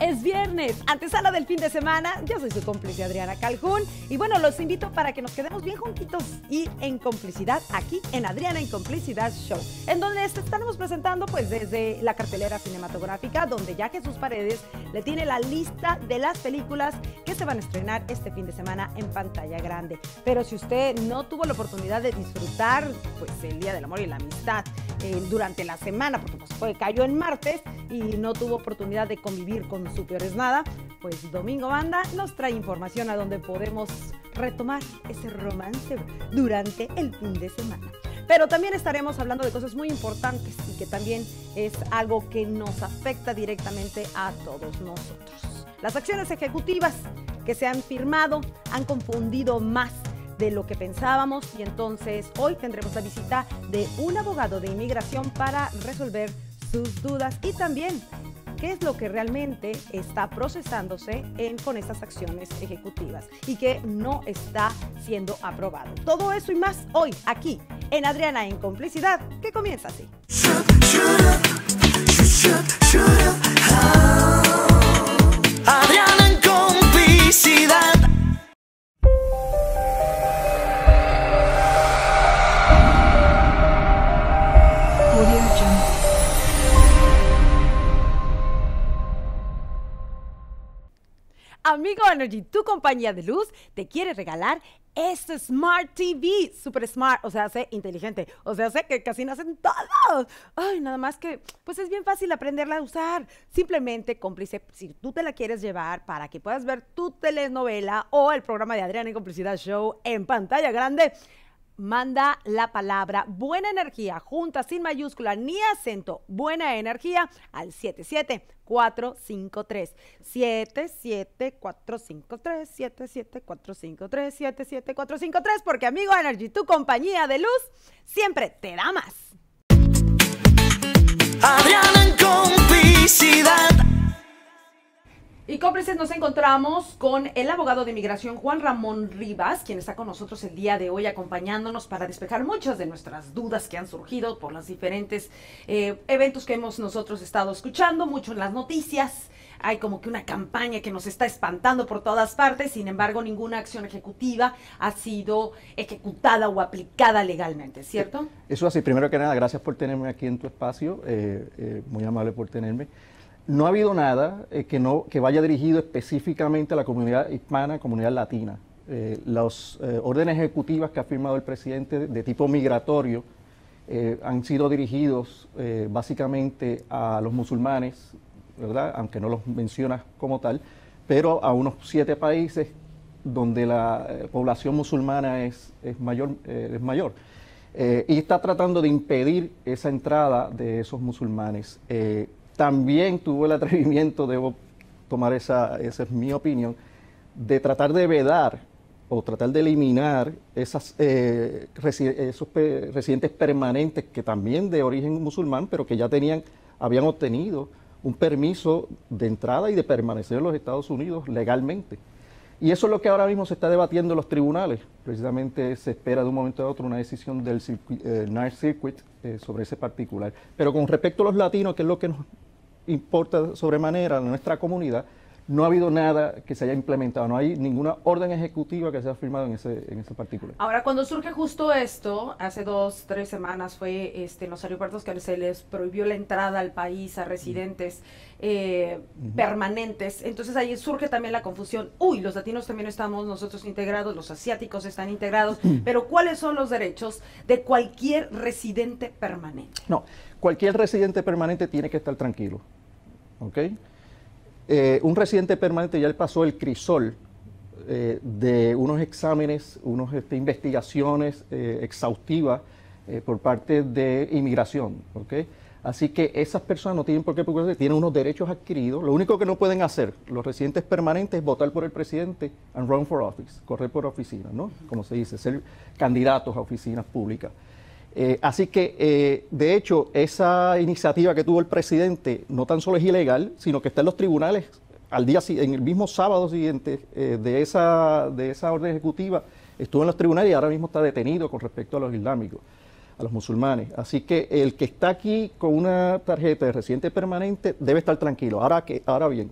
Es viernes, antesala del fin de semana. Yo soy su cómplice Adriana Calhoun. Y bueno, los invito para que nos quedemos bien juntitos y en complicidad aquí en Adriana en Complicidad Show, en donde estaremos presentando pues desde la cartelera cinematográfica, donde ya Jesús Paredes le tiene la lista de las películas que se van a estrenar este fin de semana en pantalla grande. Pero si usted no tuvo la oportunidad de disfrutar pues el Día del Amor y la Amistad eh, durante la semana, porque pues cayó en martes y no tuvo oportunidad de convivir con su peor es nada, pues Domingo Banda nos trae información a donde podemos retomar ese romance durante el fin de semana. Pero también estaremos hablando de cosas muy importantes y que también es algo que nos afecta directamente a todos nosotros. Las acciones ejecutivas que se han firmado han confundido más de lo que pensábamos y entonces hoy tendremos la visita de un abogado de inmigración para resolver sus dudas y también qué es lo que realmente está procesándose en, con estas acciones ejecutivas y que no está siendo aprobado. Todo eso y más hoy aquí en Adriana en Complicidad, que comienza así. Amigo Energy, tu compañía de luz te quiere regalar este Smart TV, super smart, o sea, sé inteligente, o sea, sé que casi nacen todos. Ay, nada más que, pues es bien fácil aprenderla a usar. Simplemente cómplice, si tú te la quieres llevar para que puedas ver tu telenovela o el programa de Adriana y Complicidad Show en pantalla grande, manda la palabra buena energía, junta sin mayúscula ni acento, buena energía al 77453. 77453, 77453, 77453, porque amigo Energy, tu compañía de luz siempre te da más. Adriana en complicidad. Y cómplices nos encontramos con el abogado de inmigración Juan Ramón Rivas, quien está con nosotros el día de hoy acompañándonos para despejar muchas de nuestras dudas que han surgido por los diferentes eh, eventos que hemos nosotros estado escuchando, mucho en las noticias. Hay como que una campaña que nos está espantando por todas partes, sin embargo ninguna acción ejecutiva ha sido ejecutada o aplicada legalmente, ¿cierto? Eso así, primero que nada, gracias por tenerme aquí en tu espacio, eh, eh, muy amable por tenerme. No ha habido nada eh, que, no, que vaya dirigido específicamente a la comunidad hispana, comunidad latina. Eh, las eh, órdenes ejecutivas que ha firmado el presidente de, tipo migratorio han sido dirigidos básicamente a los musulmanes, ¿verdad? Aunque no los mencionas como tal, pero a unos siete países donde la población musulmana es, es mayor. es mayor. Y está tratando de impedir esa entrada de esos musulmanes. También tuvo el atrevimiento, debo tomar esa, esa es mi opinión, de tratar de vedar o tratar de eliminar esas, eh, esos residentes permanentes que también de origen musulmán, pero que ya tenían, habían obtenido un permiso de entrada y de permanecer en los Estados Unidos legalmente. Y eso es lo que ahora mismo se está debatiendo en los tribunales. Precisamente se espera de un momento a otro una decisión del eh, Ninth Circuit eh, sobre ese particular. Pero con respecto a los latinos, que es lo que nos importa sobremanera a nuestra comunidad, no ha habido nada que se haya implementado, no hay ninguna orden ejecutiva que se haya firmado en ese, en ese particular. Ahora, cuando surge justo esto, hace dos, tres semanas fue este, en los aeropuertos que se les prohibió la entrada al país a residentes eh, permanentes. Entonces ahí surge también la confusión. Uy, los latinos también estamos nosotros integrados, los asiáticos están integrados, pero ¿cuáles son los derechos de cualquier residente permanente? No, cualquier residente permanente tiene que estar tranquilo. Eh, un residente permanente ya él pasó el crisol eh, de unos exámenes, unas este, investigaciones eh, exhaustivas por parte de inmigración. Así que esas personas no tienen por qué preocuparse, tienen unos derechos adquiridos. Lo único que no pueden hacer los residentes permanentes es votar por el presidente and run for office, correr por oficina, ¿no? Como se dice, ser candidatos a oficinas públicas. Eh, así que, eh, de hecho, esa iniciativa que tuvo el presidente no tan solo es ilegal, sino que está en los tribunales al día si- en el mismo sábado siguiente eh, de, esa, de esa orden ejecutiva, estuvo en los tribunales y ahora mismo está detenido con respecto a los islámicos, a los musulmanes. Así que el que está aquí con una tarjeta de residente permanente debe estar tranquilo. Ahora, que, ahora bien,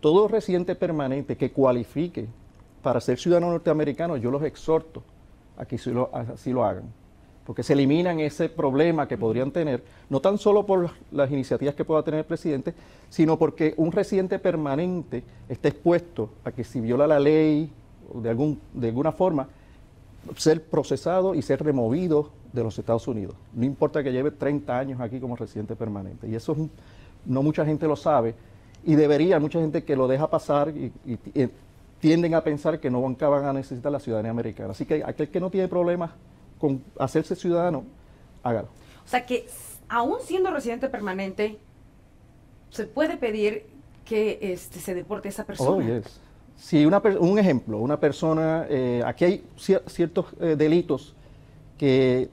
todo residente permanente que cualifique para ser ciudadano norteamericano, yo los exhorto a que así lo, así lo hagan. Porque se eliminan ese problema que podrían tener, no tan solo por las iniciativas que pueda tener el presidente, sino porque un residente permanente está expuesto a que si viola la ley de, algún, de alguna forma, ser procesado y ser removido de los Estados Unidos. No importa que lleve 30 años aquí como residente permanente. Y eso es un- no mucha gente lo sabe y debería, mucha gente que lo deja pasar y, y- y tienden a pensar que no van a necesitar la ciudadanía americana. Así que aquel que no tiene problemas con hacerse ciudadano, hágalo. O sea que aún siendo residente permanente, se puede pedir que este, se deporte esa persona. Oh, yes. Si una per- un ejemplo, una persona, eh, aquí hay cier- ciertos eh, delitos que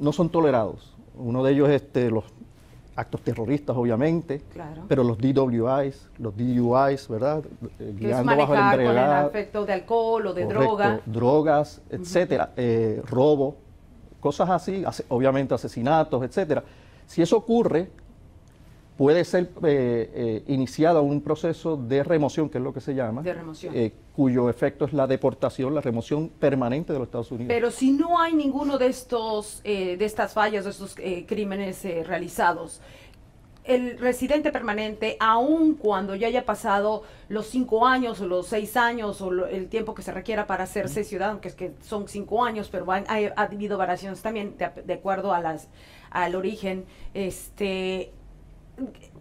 no son tolerados. Uno de ellos es este, los actos terroristas, obviamente, Claro. pero los DWIs, los DUIs, ¿verdad? Eh, es manejar con el efecto de alcohol o de correcto, droga. drogas, etcétera, eh, robo, cosas así, obviamente asesinatos, etcétera. Si eso ocurre, puede ser eh, eh, iniciado un proceso de remoción, que es lo que se llama, De remoción. eh, cuyo efecto es la deportación, la remoción permanente de los Estados Unidos. Pero si no hay ninguno de estos, eh, de estas fallas, de estos eh, crímenes eh, realizados, el residente permanente, aun cuando ya haya pasado los cinco años o los seis años o lo- el tiempo que se requiera para hacerse ciudadano, que es que son cinco años, pero hay- ha habido variaciones también de, de acuerdo a las, al origen, este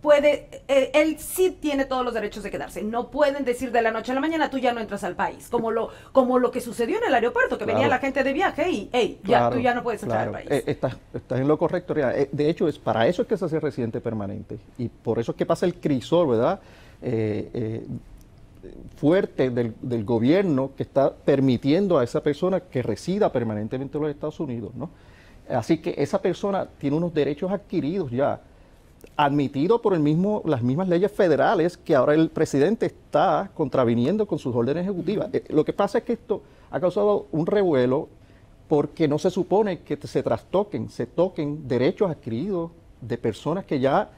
puede, eh, él sí tiene todos los derechos de quedarse. No pueden decir de la noche a la mañana tú ya no entras al país, como lo, como lo que sucedió en el aeropuerto, que venía la gente de viaje y, hey, ya, tú ya no puedes entrar claro. al país. Eh, estás, estás en lo correcto, Rihanna. Eh, de hecho, es para eso es que se hace residente permanente. Y por eso es que pasa el crisol, ¿verdad? Fuerte del, del gobierno que está permitiendo a esa persona que resida permanentemente en los Estados Unidos, ¿no? Así que esa persona tiene unos derechos adquiridos ya, admitidos por el mismo, las mismas leyes federales que ahora el presidente está contraviniendo con sus órdenes ejecutivas. Eh, lo que pasa es que esto ha causado un revuelo porque no se supone que se trastoquen, se toquen derechos adquiridos de personas que ya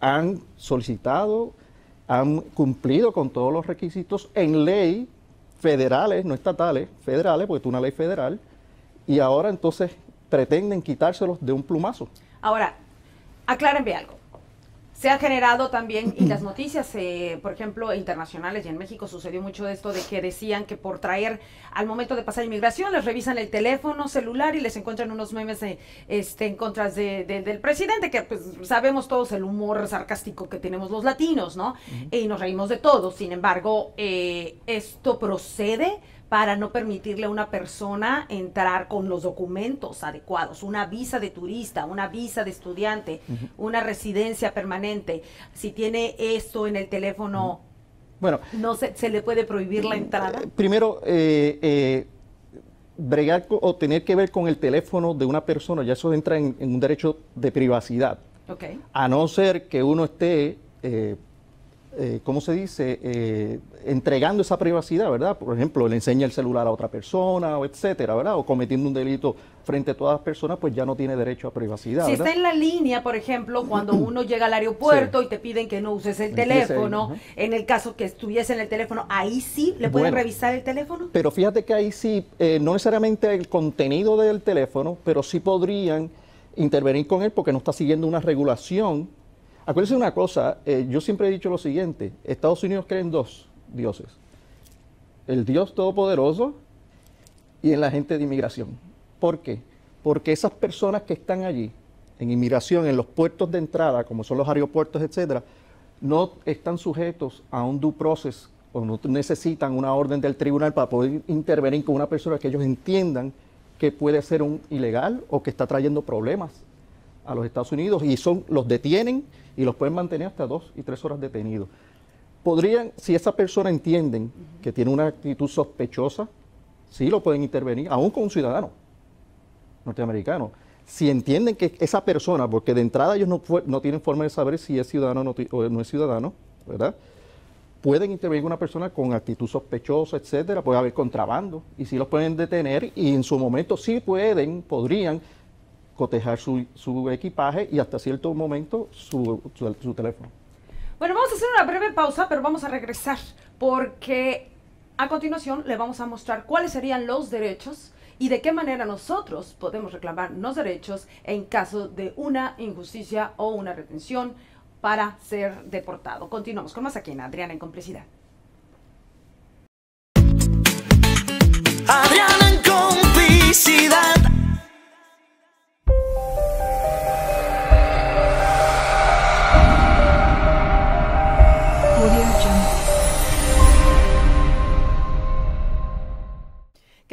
han solicitado, han cumplido con todos los requisitos en ley federales, no estatales, federales, porque es una ley federal, y ahora entonces pretenden quitárselos de un plumazo. Ahora, aclárenme algo. Se ha generado también, y las noticias, eh, por ejemplo, internacionales, y en México sucedió mucho de esto, de que decían que por traer, al momento de pasar inmigración, les revisan el teléfono celular y les encuentran unos memes de, este, en contra de- de- del presidente, que pues sabemos todos el humor sarcástico que tenemos los latinos, ¿no? Y nos reímos de todo. Sin embargo, eh, esto procede para no permitirle a una persona entrar con los documentos adecuados, una visa de turista, una visa de estudiante, una residencia permanente. Si tiene esto en el teléfono, Bueno, no se, se le puede prohibir la entrada. Eh, Primero, eh, eh, bregar o tener que ver con el teléfono de una persona, ya eso entra en, en un derecho de privacidad. Ok. A no ser que uno esté, eh, eh, ¿cómo se dice?, Eh, entregando esa privacidad, ¿verdad? Por ejemplo, le enseña el celular a otra persona, o etcétera, ¿verdad? O cometiendo un delito frente a todas las personas, pues ya no tiene derecho a privacidad. Si ¿verdad? está en la línea, por ejemplo, cuando uno llega al aeropuerto y te piden que no uses el teléfono, en el caso que estuviese en el teléfono, ahí sí le pueden Bueno. revisar el teléfono. Pero fíjate que ahí sí, eh, no necesariamente el contenido del teléfono, pero sí podrían intervenir con él porque no está siguiendo una regulación. Acuérdense de una cosa, eh, yo siempre he dicho lo siguiente, Estados Unidos cree en dos dioses, el Dios Todopoderoso y en la gente de inmigración. ¿Por qué? Porque esas personas que están allí, en inmigración, en los puertos de entrada, como son los aeropuertos, etcétera, no están sujetos a un due process o no necesitan una orden del tribunal para poder intervenir con una persona que ellos entiendan que puede ser un ilegal o que está trayendo problemas a los Estados Unidos y son los detienen y los pueden mantener hasta dos y tres horas detenidos. Podrían, si esa persona entienden que tiene una actitud sospechosa, sí lo pueden intervenir, aún con un ciudadano norteamericano. Si entienden que esa persona, porque de entrada ellos no, no tienen forma de saber si es ciudadano o no, o no es ciudadano, ¿verdad? Pueden intervenir una persona con actitud sospechosa, etcétera, puede haber contrabando, y sí los pueden detener, y en su momento sí pueden, podrían cotejar su, su equipaje y hasta cierto momento su, su- su teléfono. Bueno, vamos a hacer una breve pausa, pero vamos a regresar porque a continuación le vamos a mostrar cuáles serían los derechos y de qué manera nosotros podemos reclamar los derechos en caso de una injusticia o una retención para ser deportado. Continuamos con más aquí en Adriana en Complicidad. Adriana en complicidad.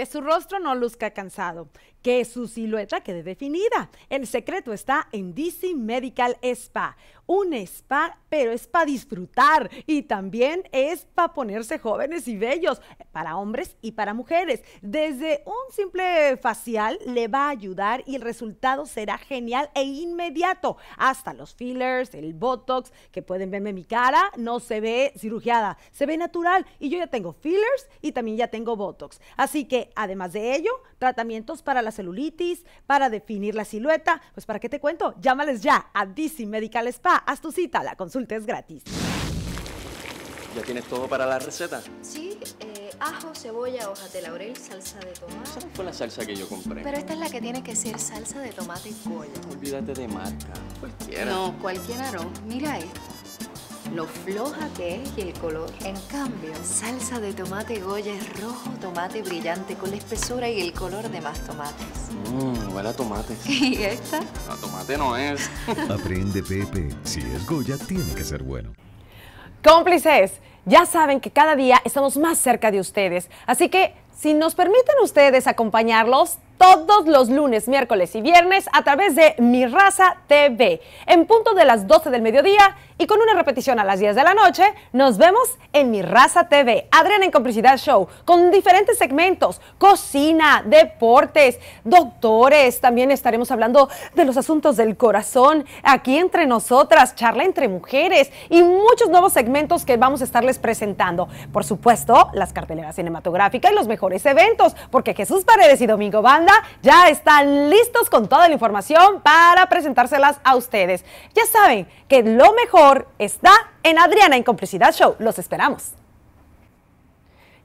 Que su rostro no luzca cansado, que su silueta quede definida. El secreto está en DC Medical Spa. Un spa, pero es para disfrutar y también es para ponerse jóvenes y bellos, para hombres y para mujeres. Desde un simple facial le va a ayudar y el resultado será genial e inmediato. Hasta los fillers, el botox, que pueden verme mi cara, no se ve cirugiada, se ve natural. Y yo ya tengo fillers y también ya tengo botox. Así que, además de ello, tratamientos para la celulitis, para definir la silueta. Pues, ¿para qué te cuento? Llámales ya a DC Medical Spa. Haz tu cita, la consulta es gratis. ¿Ya tienes todo para la receta? Sí, eh, ajo, cebolla, hojas de laurel, salsa de tomate. Esa fue la salsa que yo compré. Pero esta es la que tiene que ser salsa de tomate Goya. Olvídate de marca. Cualquiera. No, cualquiera no. Mira esto. Lo floja que es y el color. En cambio, salsa de tomate Goya es rojo tomate brillante con la espesura y el color de más tomates. Mmm, huele a tomate. ¿Y esta? No, tomate no es. Aprende Pepe, si es Goya tiene que ser bueno. Cómplices, ya saben que cada día estamos más cerca de ustedes, así que si nos permiten ustedes acompañarlos todos los lunes, miércoles y viernes a través de Mi Raza TV, en punto de las 12 del mediodía y con una repetición a las 10 de la noche, nos vemos en Mi Raza TV, Adriana en Complicidad Show, con diferentes segmentos, cocina, deportes, doctores, también estaremos hablando de los asuntos del corazón, aquí entre nosotras, charla entre mujeres y muchos nuevos segmentos que vamos a estarles presentando. Por supuesto, las carteleras cinematográficas y los mejores eventos, porque Jesús Paredes y Domingo Banda ya están listos con toda la información para presentárselas a ustedes. Ya saben que lo mejor está en Adriana en Complicidad Show. Los esperamos.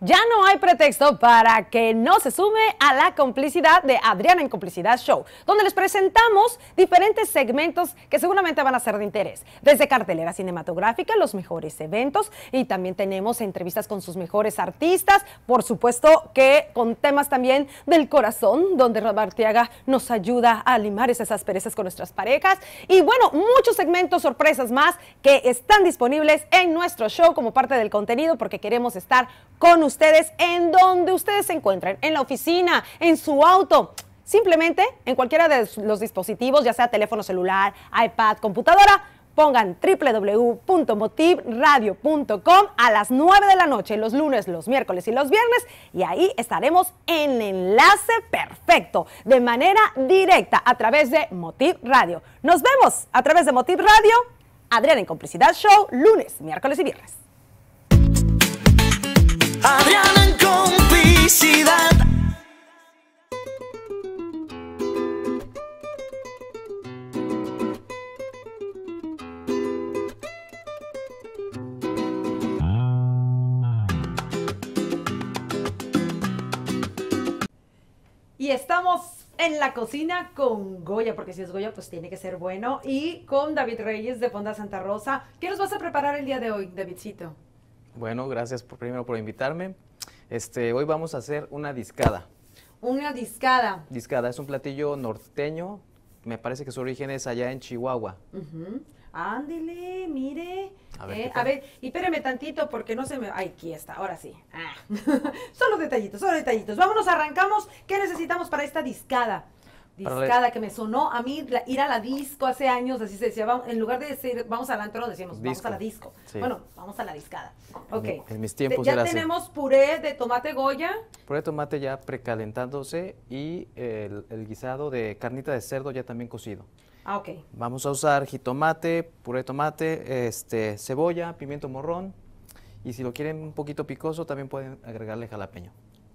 Ya no hay pretexto para que no se sume a la complicidad de Adriana en Complicidad Show, donde les presentamos diferentes segmentos que seguramente van a ser de interés. Desde cartelera cinematográfica, los mejores eventos y también tenemos entrevistas con sus mejores artistas, por supuesto que con temas también del corazón, donde Robartiaga nos ayuda a limar esas asperezas con nuestras parejas y bueno, muchos segmentos, sorpresas más que están disponibles en nuestro show como parte del contenido porque queremos estar con ustedes en donde ustedes se encuentren, en la oficina, en su auto. Simplemente en cualquiera de los dispositivos, ya sea teléfono celular, iPad, computadora, pongan www.motivradio.com a las 9 de la noche, los lunes, los miércoles y los viernes, y ahí estaremos en enlace perfecto, de manera directa, a través de Motiv Radio. Nos vemos a través de Motiv Radio, Adriana en Complicidad Show, lunes, miércoles y viernes. Adriana en complicidad. Y estamos en la cocina con Goya, porque si es Goya, pues tiene que ser bueno. Y con David Reyes de Fonda Santa Rosa. ¿Qué nos vas a preparar el día de hoy, Davidcito? Bueno, gracias por, primero por invitarme. Este, hoy vamos a hacer una discada. Una discada. Discada es un platillo norteño, me parece que su origen es allá en Chihuahua. Ujú. Ándele, mire. A ver, Eh, ¿qué a ver, y espéreme tantito porque no se me... Ay, aquí está, ahora sí. Ah. solo detallitos, solo detallitos. Vámonos, arrancamos. ¿Qué necesitamos para esta discada? Discada que me sonó a mí la- ir a la disco hace años, así se decía, vamos- en lugar de decir vamos al antro, decíamos vamos a la disco. Sí. Bueno, vamos a la discada. Ok. En- en mis tiempos ya era así. tenemos puré de tomate goya. Puré de tomate ya precalentándose y el, el guisado de carnita de cerdo ya también cocido. Ah, ok. Vamos a usar jitomate, puré de tomate, este, cebolla, pimiento morrón y si lo quieren un poquito picoso también pueden agregarle jalapeño.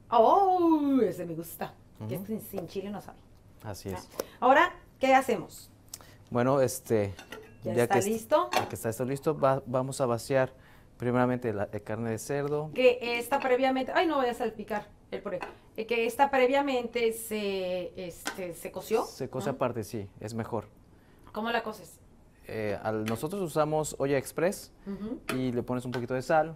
Oh, ese me gusta. Que sin chile no sabe. Así es. Ahora, ¿qué hacemos? Bueno, este, Ya, Ya está que listo. Ya que está esto listo, va- vamos a vaciar primeramente la eh, carne de cerdo. Que esta previamente, ay no voy a salpicar el puré, Eh, que esta previamente se, este, se coció. Se cose ¿no? aparte, sí, es mejor. ¿Cómo la coces? Eh, al- nosotros usamos olla express y le pones un poquito de sal,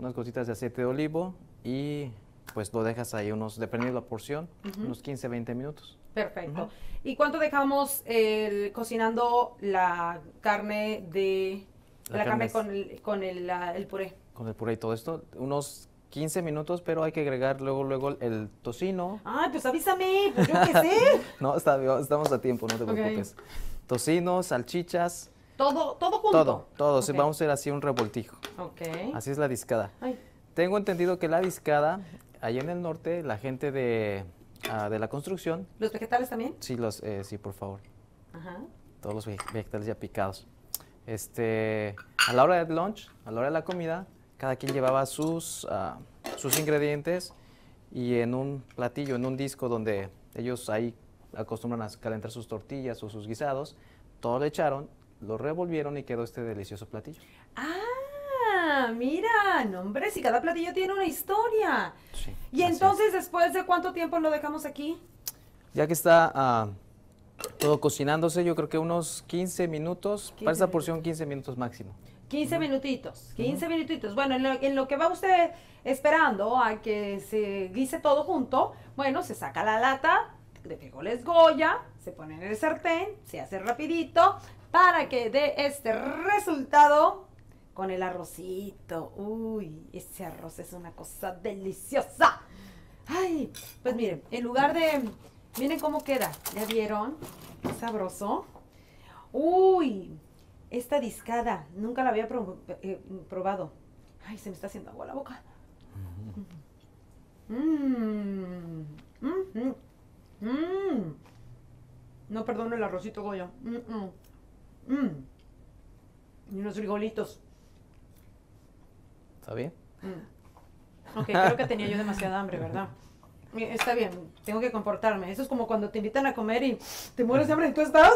unas gotitas de aceite de olivo y pues lo dejas ahí unos, dependiendo de la porción, unos 15, 20 minutos. Perfecto. ¿Y cuánto dejamos el- cocinando la carne de la, La carne, carne con, el, con el, la- el puré? Con el puré y todo esto, unos 15 minutos, pero hay que agregar luego, luego el tocino. Ay, pues avísame, pues yo qué sé. No, está estamos a tiempo, no te Ok. preocupes. Tocino, salchichas, todo, todo junto. todo, todo. sí, vamos a hacer así un revoltijo. Ok. Así es la discada. Ay, Tengo entendido que la discada, allá en el norte, la gente de, ah, de la construcción, ¿Los vegetales también? sí, los, eh, sí, por favor, Ajá. todos los vege- vegetales ya picados. Este, a la hora del lunch, a la hora de la comida, cada quien llevaba sus, ah, sus ingredientes y en un platillo, en un disco donde ellos ahí acostumbran a calentar sus tortillas o sus guisados, todo lo echaron, lo revolvieron y quedó este delicioso platillo. Ah, mira, no, hombre, si cada platillo tiene una historia. Sí, Y es. entonces, ¿después de cuánto tiempo lo dejamos aquí? Ya que está ah, todo cocinándose, yo creo que unos 15 minutos, 15 para esta porción 15 minutos máximo. 15 minutitos, 15 minutitos. Bueno, en lo, en lo que va usted esperando a que se guise todo junto, bueno, se saca la lata de frijoles Goya, se pone en el sartén, se hace rapidito para que dé este resultado con el arrocito. Uy, ese arroz es una cosa deliciosa. Ay, pues miren, en lugar de... Miren cómo queda. ¿Ya vieron? Qué sabroso. Uy, esta discada, nunca la había pro- eh, probado. Ay, se me está haciendo agua la boca. Mmm. Mm, mm, mm. No perdono el arrocito Goya. Mm, mm. Mm. Y unos frijolitos. ¿Está bien? Mm. Ok, creo que tenía yo demasiada hambre, ¿verdad? Eh, Está bien, tengo que comportarme. Eso es como cuando te invitan a comer y te mueres de hambre y tú estás.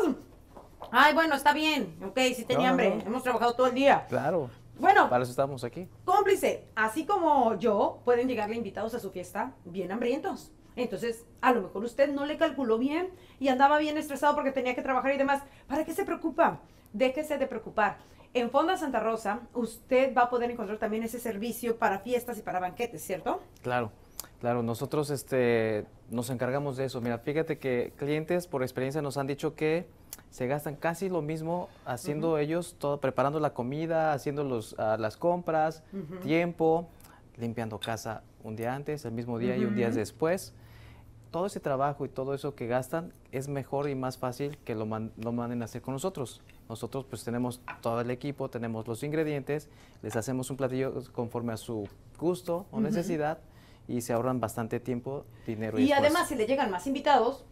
Ay, bueno, está bien. Ok, sí tenía No, no, hambre. no. Hemos trabajado todo el día. Claro. Bueno, Para eso estamos aquí. cómplice, así como yo, pueden llegarle invitados a su fiesta bien hambrientos. Entonces, a lo mejor usted no le calculó bien y andaba bien estresado porque tenía que trabajar y demás. ¿Para qué se preocupa? Déjese de preocupar. En Fonda Santa Rosa, usted va a poder encontrar también ese servicio para fiestas y para banquetes, ¿cierto? Claro, claro. Nosotros este, nos encargamos de eso. Mira, fíjate que clientes por experiencia nos han dicho que se gastan casi lo mismo haciendo ellos todo, preparando la comida, haciendo los, ah, las compras, tiempo, limpiando casa un día antes, el mismo día y un día después. Todo ese trabajo y todo eso que gastan es mejor y más fácil que lo, man- lo manden a hacer con nosotros. Nosotros pues tenemos todo el equipo, tenemos los ingredientes, les hacemos un platillo conforme a su gusto o necesidad y se ahorran bastante tiempo, dinero y, Y esfuerzo. además, si le llegan más invitados,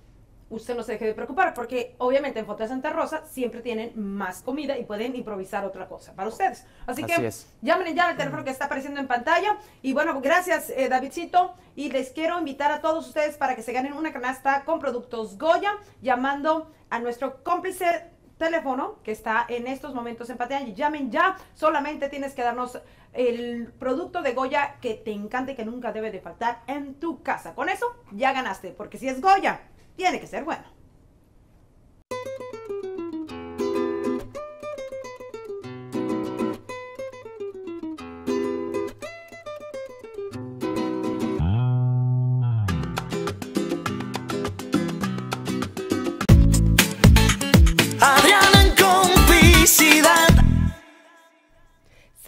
usted no se deje de preocupar, porque obviamente en Fonda Santa Rosa siempre tienen más comida y pueden improvisar otra cosa para ustedes. Así, Así que es. llamen ya al teléfono que está apareciendo en pantalla. Y bueno, gracias eh, Davidcito. Y les quiero invitar a todos ustedes para que se ganen una canasta con productos Goya, llamando a nuestro cómplice teléfono que está en estos momentos en pantalla. Y llamen ya, solamente tienes que darnos el producto de Goya que te encanta y que nunca debe de faltar en tu casa. Con eso ya ganaste, porque si es Goya, tiene que ser bueno.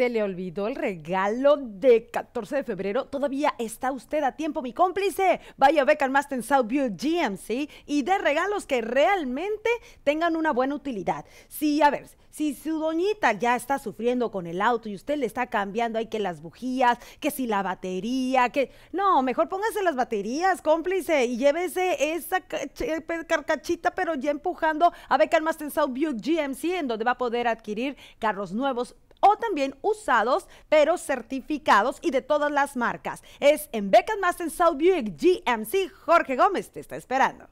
Le olvidó el regalo de 14 de febrero. Todavía está usted a tiempo, mi cómplice. Vaya Becan Master en Southview GMC y de regalos que realmente tengan una buena utilidad. Sí, a ver, si su doñita ya está sufriendo con el auto y usted le está cambiando ahí que las bujías, que si la batería, que... No, mejor póngase las baterías, cómplice, y llévese esa carcachita, pero ya empujando a Becan Master en Southview GMC, en donde va a poder adquirir carros nuevos o también usados, pero certificados y de todas las marcas. Es en Beacon Master South Buick GMC. Jorge Gómez te está esperando.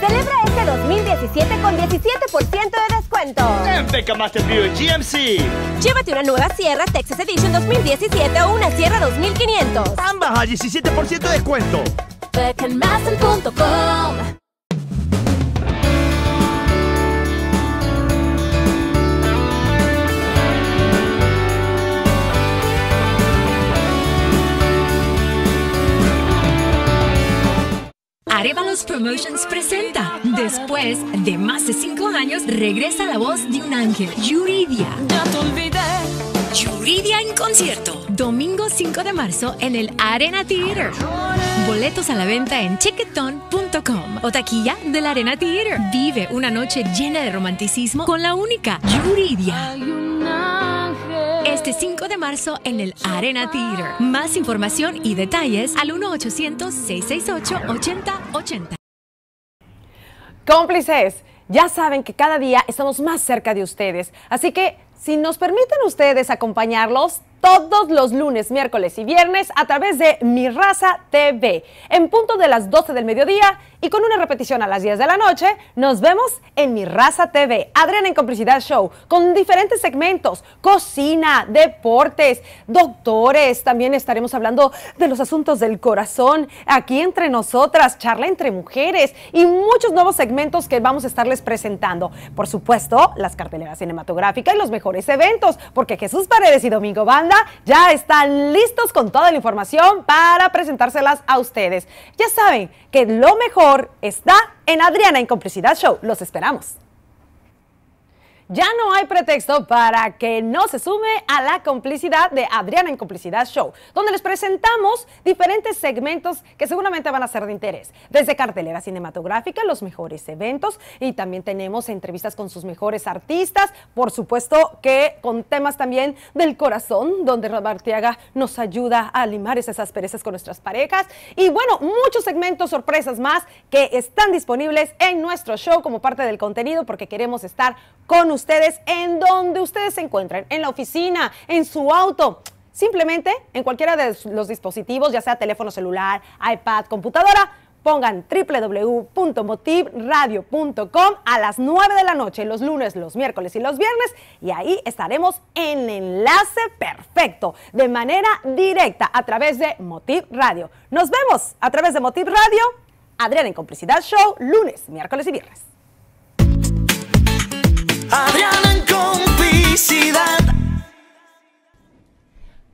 Celebra este 2017 con 17% de descuento. En Beca Master Buick GMC. Llévate una nueva Sierra Texas Edition 2017 o una Sierra 2500. Ambas a 17% de descuento. Beckenmaster.com Arevalos Promotions presenta, después de más de cinco años, regresa la voz de un ángel, Yuridia. Ya te olvidé. Yuridia en concierto, domingo 5 de marzo en el Arena Theater. Boletos a la venta en ticketon.com o taquilla del Arena Theater. Vive una noche llena de romanticismo con la única Yuridia. Este 5 de marzo en el Arena Theater. Más información y detalles al 1-800-668-8080. Cómplices, ya saben que cada día estamos más cerca de ustedes, así que si nos permiten ustedes acompañarlos todos los lunes, miércoles y viernes a través de Mi Raza TV, en punto de las 12 del mediodía y con una repetición a las 10 de la noche, nos vemos en Mi Raza TV, Adriana en Complicidad Show, con diferentes segmentos, cocina, deportes, doctores, también estaremos hablando de los asuntos del corazón, aquí entre nosotras, charla entre mujeres y muchos nuevos segmentos que vamos a estarles presentando. Por supuesto, las carteleras cinematográficas y los mejores eventos, porque Jesús Paredes y Domingo Banda ya están listos con toda la información para presentárselas a ustedes. Ya saben que lo mejor está en Adriana en Complicidad Show. Los esperamos. Ya no hay pretexto para que no se sume a la complicidad de Adriana en Complicidad Show, donde les presentamos diferentes segmentos que seguramente van a ser de interés. Desde cartelera cinematográfica, los mejores eventos y también tenemos entrevistas con sus mejores artistas, por supuesto que con temas también del corazón, donde Robartiaga nos ayuda a limar esas asperezas con nuestras parejas y bueno, muchos segmentos, sorpresas más que están disponibles en nuestro show como parte del contenido porque queremos estar con ustedes en donde ustedes se encuentren, en la oficina, en su auto. Simplemente en cualquiera de los dispositivos, ya sea teléfono celular, iPad, computadora, pongan www.motivradio.com a las 9 de la noche, los lunes, los miércoles y los viernes, y ahí estaremos en enlace perfecto, de manera directa, a través de Motiv Radio. Nos vemos a través de Motiv Radio, Adriana en Complicidad Show, lunes, miércoles y viernes. Complicidad.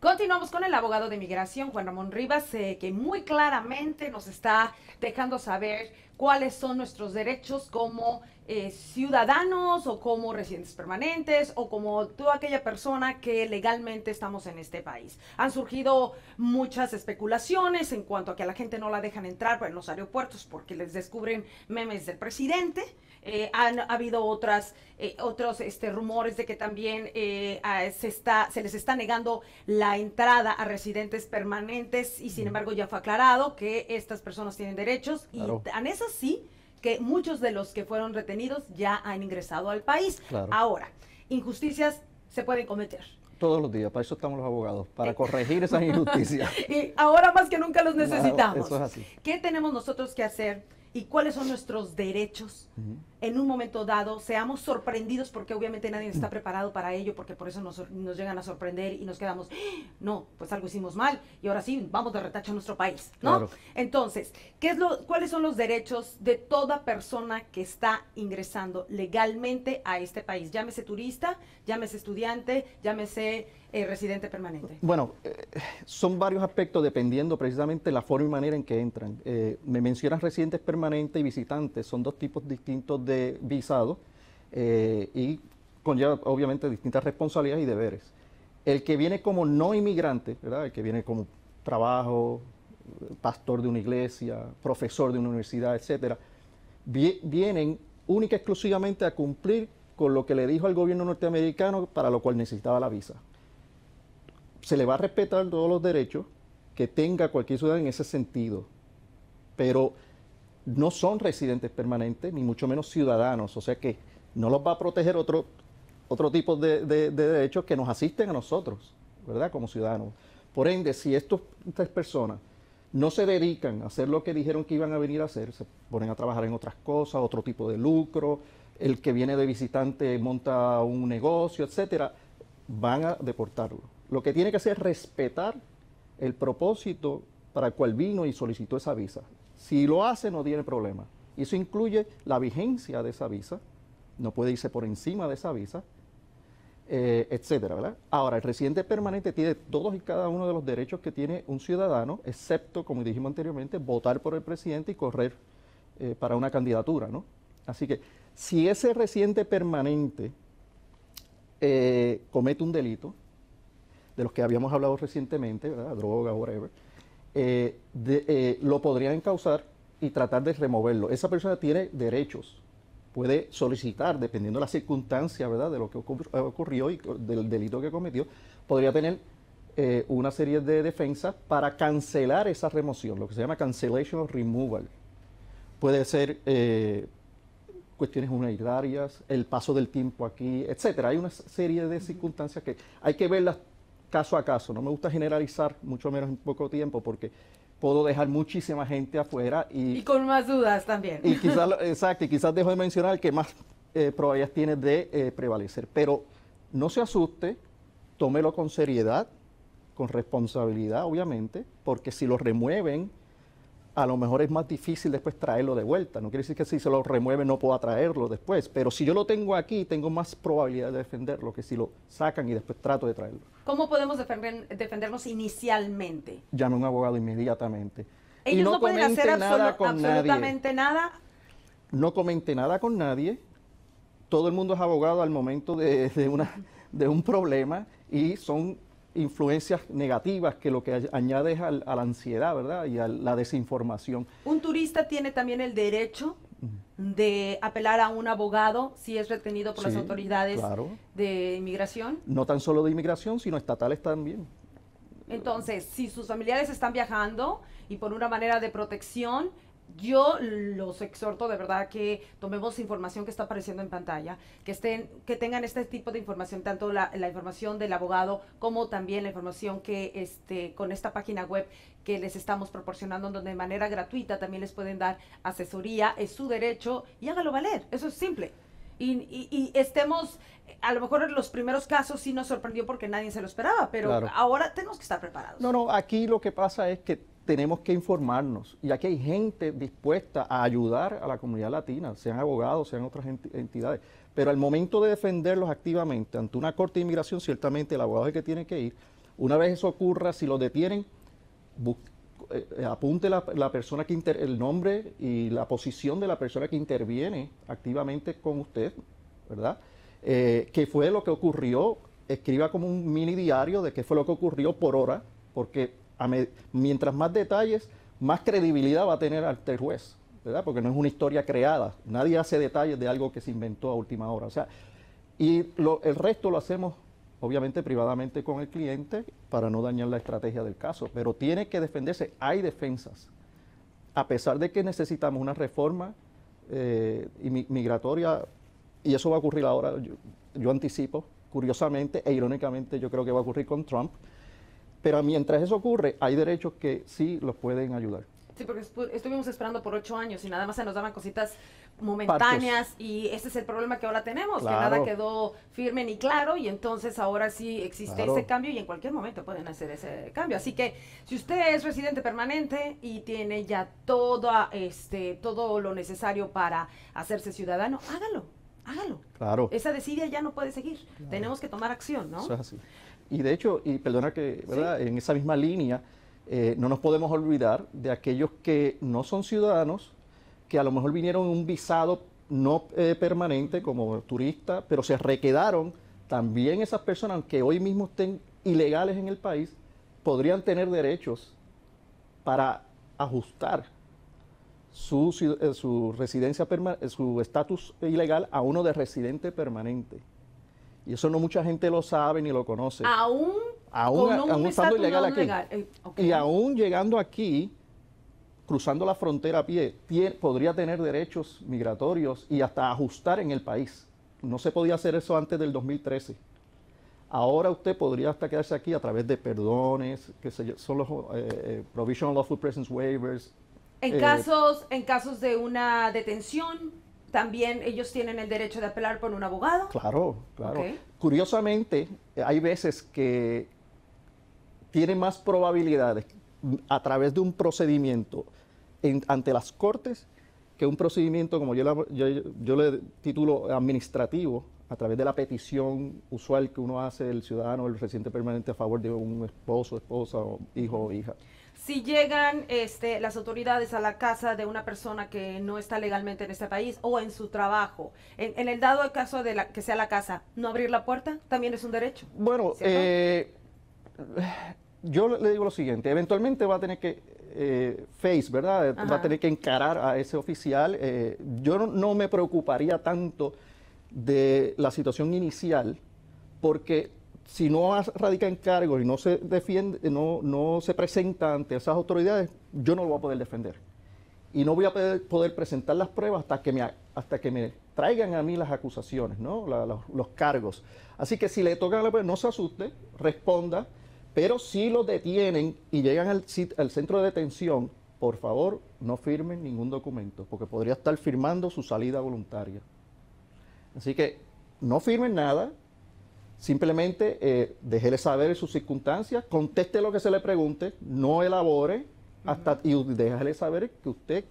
Continuamos con el abogado de migración, Juan Ramón Rivas, eh, que muy claramente nos está dejando saber cuáles son nuestros derechos como eh, ciudadanos o como residentes permanentes o como toda aquella persona que legalmente estamos en este país. Han surgido muchas especulaciones en cuanto a que a la gente no la dejan entrar en los aeropuertos porque les descubren memes del presidente. Eh, han habido otras, eh, otros este, rumores de que también eh, a- se, está, se les está negando la entrada a residentes permanentes y sin embargo ya fue aclarado que estas personas tienen derechos Claro. y tan es así que muchos de los que fueron retenidos ya han ingresado al país. Claro. Ahora, injusticias se pueden cometer. Todos los días, para eso estamos los abogados, para corregir esas injusticias. Y ahora más que nunca los Claro, necesitamos. eso es así. ¿Qué tenemos nosotros que hacer y cuáles son nuestros derechos en un momento dado? Seamos sorprendidos porque obviamente nadie está preparado para ello, porque por eso nos, nos llegan a sorprender y nos quedamos, "Ah, no, pues algo hicimos mal y ahora sí, vamos de retacho a nuestro país, ¿no? Claro. Entonces, ¿qué es lo, ¿cuáles son los derechos de toda persona que está ingresando legalmente a este país? Llámese turista, llámese estudiante, llámese eh, residente permanente. Bueno, eh, son varios aspectos dependiendo precisamente la forma y manera en que entran. Eh, me mencionas residentes permanentes y visitantes, son dos tipos distintos de visado eh, y conlleva obviamente distintas responsabilidades y deberes. El que viene como no inmigrante, ¿verdad? El que viene como trabajo, pastor de una iglesia, profesor de una universidad, etcétera, vi- vienen única y exclusivamente a cumplir con lo que le dijo al gobierno norteamericano para lo cual necesitaba la visa se le va a respetar todos los derechos que tenga cualquier ciudadano en ese sentido, pero no son residentes permanentes, ni mucho menos ciudadanos, o sea que no los va a proteger otro, otro tipo de, de- de derechos que nos asisten a nosotros, ¿verdad? Como ciudadanos. Por ende, si estos- estas personas no se dedican a hacer lo que dijeron que iban a venir a hacer, se ponen a trabajar en otras cosas, otro tipo de lucro, el que viene de visitante monta un negocio, etcétera, van a deportarlo. Lo que tiene que hacer es respetar el propósito para el cual vino y solicitó esa visa. Si lo hace, no tiene problema. Eso incluye la vigencia de esa visa, no puede irse por encima de esa visa, eh, etcétera, ¿verdad? Ahora, el residente permanente tiene todos y cada uno de los derechos que tiene un ciudadano, excepto, como dijimos anteriormente, votar por el presidente y correr eh, para una candidatura, ¿no? Así que, si ese residente permanente eh, comete un delito, de los que habíamos hablado recientemente, droga, whatever, eh, eh, lo podrían encauzar y tratar de removerlo. Esa persona tiene derechos, puede solicitar, dependiendo de la circunstancia, ¿verdad?, de lo que eh, ocurrió y del delito que cometió, podría tener una serie de defensas para cancelar esa remoción, lo que se llama cancellation of removal. Puede ser cuestiones humanitarias, el paso del tiempo aquí, etcétera. Hay una serie de circunstancias que hay que verlas caso a caso. No me gusta generalizar, mucho menos en poco tiempo, porque puedo dejar muchísima gente afuera y, Y con más dudas también. y quizás, exacto, y quizás dejo de mencionar el que más eh, probabilidades tiene de eh, prevalecer. Pero no se asuste, tómelo con seriedad, con responsabilidad, obviamente, porque si lo remueven, a lo mejor es más difícil después traerlo de vuelta. No quiere decir que si se lo remueven no pueda traerlo después, pero si yo lo tengo aquí, tengo más probabilidad de defenderlo que si lo sacan y después trato de traerlo. ¿Cómo podemos defender- defendernos inicialmente? Llame a un abogado inmediatamente. y Ellos no, no, pueden hacer nada con nadie. absolutamente nada. no comente nada con nadie. Todo el mundo es abogado al momento de, de una, de un problema y son influencias negativas que lo que añade es al- a la ansiedad, ¿verdad? Y a la desinformación. Un turista tiene también el derecho de apelar a un abogado si es retenido por las autoridades claro. de inmigración. No tan solo de inmigración, sino estatales también. Entonces, si sus familiares están viajando y por una manera de protección, yo los exhorto de verdad que tomemos información que está apareciendo en pantalla, que estén, que tengan este tipo de información, tanto la, la información del abogado como también la información que este, con esta página web que les estamos proporcionando, donde de manera gratuita también les pueden dar asesoría, es su derecho y hágalo valer, eso es simple. Y, y- y estemos, a lo mejor en los primeros casos sí nos sorprendió porque nadie se lo esperaba, pero Claro. ahora tenemos que estar preparados. No, no, aquí lo que pasa es que tenemos que informarnos y aquí hay gente dispuesta a ayudar a la comunidad latina, sean abogados, sean otras enti- entidades. Pero al momento de defenderlos activamente ante una corte de inmigración, ciertamente el abogado es el que tiene que ir. Una vez eso ocurra, si lo detienen, eh, apunte la, la persona que inter- el nombre y la posición de la persona que interviene activamente con usted, ¿verdad? Eh, qué fue lo que ocurrió, escriba como un mini diario de qué fue lo que ocurrió por hora, porque mientras más detalles, más credibilidad va a tener ante el juez, ¿verdad? Porque no es una historia creada, nadie hace detalles de algo que se inventó a última hora, o sea, y el resto lo hacemos obviamente privadamente con el cliente para no dañar la estrategia del caso, pero tiene que defenderse, hay defensas. A pesar de que necesitamos una reforma eh, migratoria, y eso va a ocurrir ahora, yo, yo anticipo, curiosamente e irónicamente yo creo que va a ocurrir con Trump, pero mientras eso ocurre, hay derechos que sí los pueden ayudar. Sí, porque estuvimos esperando por ocho años y nada más se nos daban cositas momentáneas y ese es el problema que ahora tenemos, que nada quedó firme ni claro y entonces ahora sí existe Claro. ese cambio y en cualquier momento pueden hacer ese cambio. Así que si usted es residente permanente y tiene ya toda, este, todo lo necesario para hacerse ciudadano, hágalo, hágalo. Claro. Esa desidia ya no puede seguir. Tenemos que tomar acción, ¿no? Eso es así. Y de hecho, y perdona que, ¿verdad? En esa misma línea, eh, no nos podemos olvidar de aquellos que no son ciudadanos, que a lo mejor vinieron en un visado no eh, permanente como turista, pero se requedaron. También esas personas, aunque hoy mismo estén ilegales en el país, podrían tener derechos para ajustar su, eh, su residencia, su estatus ilegal a uno de residente permanente. Y eso no mucha gente lo sabe ni lo conoce. Aún, aún un aún estando ilegal aquí. legal. Eh. Y aún llegando aquí, cruzando la frontera a pie, podría tener derechos migratorios y hasta ajustar en el país. No se podía hacer eso antes del 2013. Ahora usted podría hasta quedarse aquí a través de perdones, que se, son los eh, eh, provisional lawful presence waivers. En eh, casos, en casos de una detención, también ellos tienen el derecho de apelar por un abogado. Claro, claro. Curiosamente, hay veces que tiene más probabilidades a través de un procedimiento en- ante las cortes que un procedimiento, como yo, la- yo, yo le titulo administrativo, a través de la petición usual que uno hace el ciudadano el residente permanente a favor de un esposo, esposa, o hijo o hija. Si llegan este, las autoridades a la casa de una persona que no está legalmente en este país o en su trabajo, en, en el dado caso de la, que sea la casa, no abrir la puerta también es un derecho. Bueno, eh, yo le digo lo siguiente, eventualmente va a tener que, eh, Face, ¿verdad? Va Ajá. a tener que encarar a ese oficial. eh, yo no, no me preocuparía tanto de la situación inicial, porque si no radica en cargo y no se defiende, no, no se presenta ante esas autoridades, yo no lo voy a poder defender. Y no voy a poder, poder presentar las pruebas hasta que me, a- hasta que me traigan a mí las acusaciones, ¿no? La- los, los cargos. Así que si le tocan la prueba, no se asuste, responda, pero si lo detienen y llegan al, centro de detención, por favor, no firmen ningún documento, porque podría estar firmando su salida voluntaria. Así que no firmen nada, simplemente eh, déjele saber sus circunstancias, conteste lo que se le pregunte, no elabore hasta y déjele saber que usted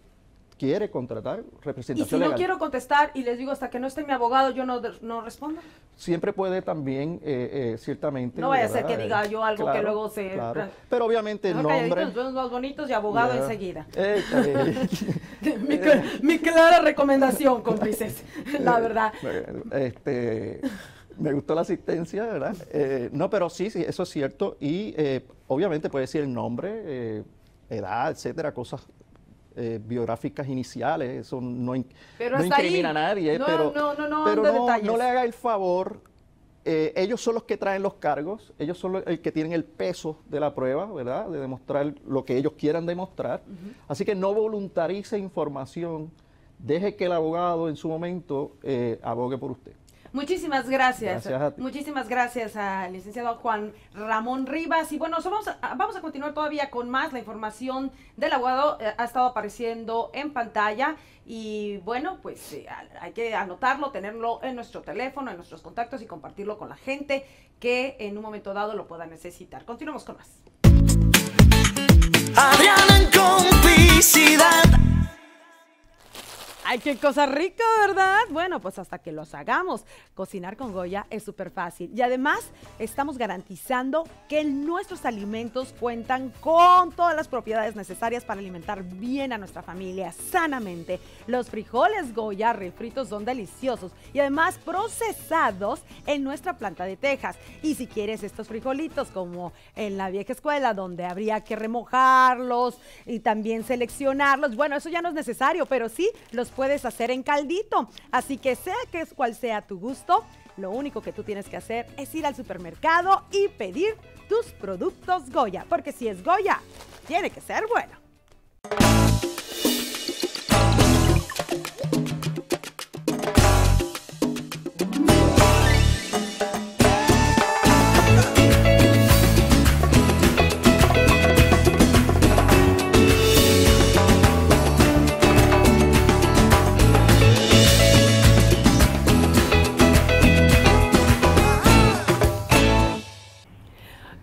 quiere contratar Y representación si no quiero contestar y les digo hasta que no esté mi abogado, yo no, no respondo. Siempre puede también, eh, eh, ciertamente. No vaya a ser que diga yo algo que luego se- claro. Pero obviamente Mejor nombre. más bonitos y abogado enseguida. Eh, eh, mi, mi clara recomendación, cómplices, la verdad. Este, me gustó la asistencia, ¿verdad? No, pero sí, sí, eso es cierto. Y obviamente puede decir el nombre, edad, etcétera, cosas eh, biográficas iniciales. Eso no, in- no ahí. incrimina a nadie. No, pero no, pero le haga el favor. eh, ellos son los que traen los cargos, ellos son los el que tienen el peso de la prueba, ¿verdad? De demostrar lo que ellos quieran demostrar. Así que no voluntarice información, deje que el abogado en su momento eh, abogue por usted. Muchísimas gracias. Gracias a ti. Muchísimas gracias al licenciado Juan Ramón Rivas. Y bueno, so- vamos a, vamos a continuar todavía con más. La información del abogado eh, ha estado apareciendo en pantalla. Y bueno, pues eh, hay que anotarlo, tenerlo en nuestro teléfono, en nuestros contactos y compartirlo con la gente que en un momento dado lo pueda necesitar. Continuamos con más. Adriana en complicidad. Ay, qué cosa rica, ¿verdad? Bueno, pues hasta que los hagamos. Cocinar con Goya es súper fácil. Y además, estamos garantizando que nuestros alimentos cuentan con todas las propiedades necesarias para alimentar bien a nuestra familia sanamente. Los frijoles Goya refritos son deliciosos y además procesados en nuestra planta de Texas. Y si quieres estos frijolitos como en la vieja escuela donde habría que remojarlos y también seleccionarlos, bueno, eso ya no es necesario, pero sí los puedes hacer en caldito. Así que sea que es cual sea tu gusto, lo único que tú tienes que hacer es ir al supermercado y pedir tus productos Goya, porque si es Goya, tiene que ser bueno.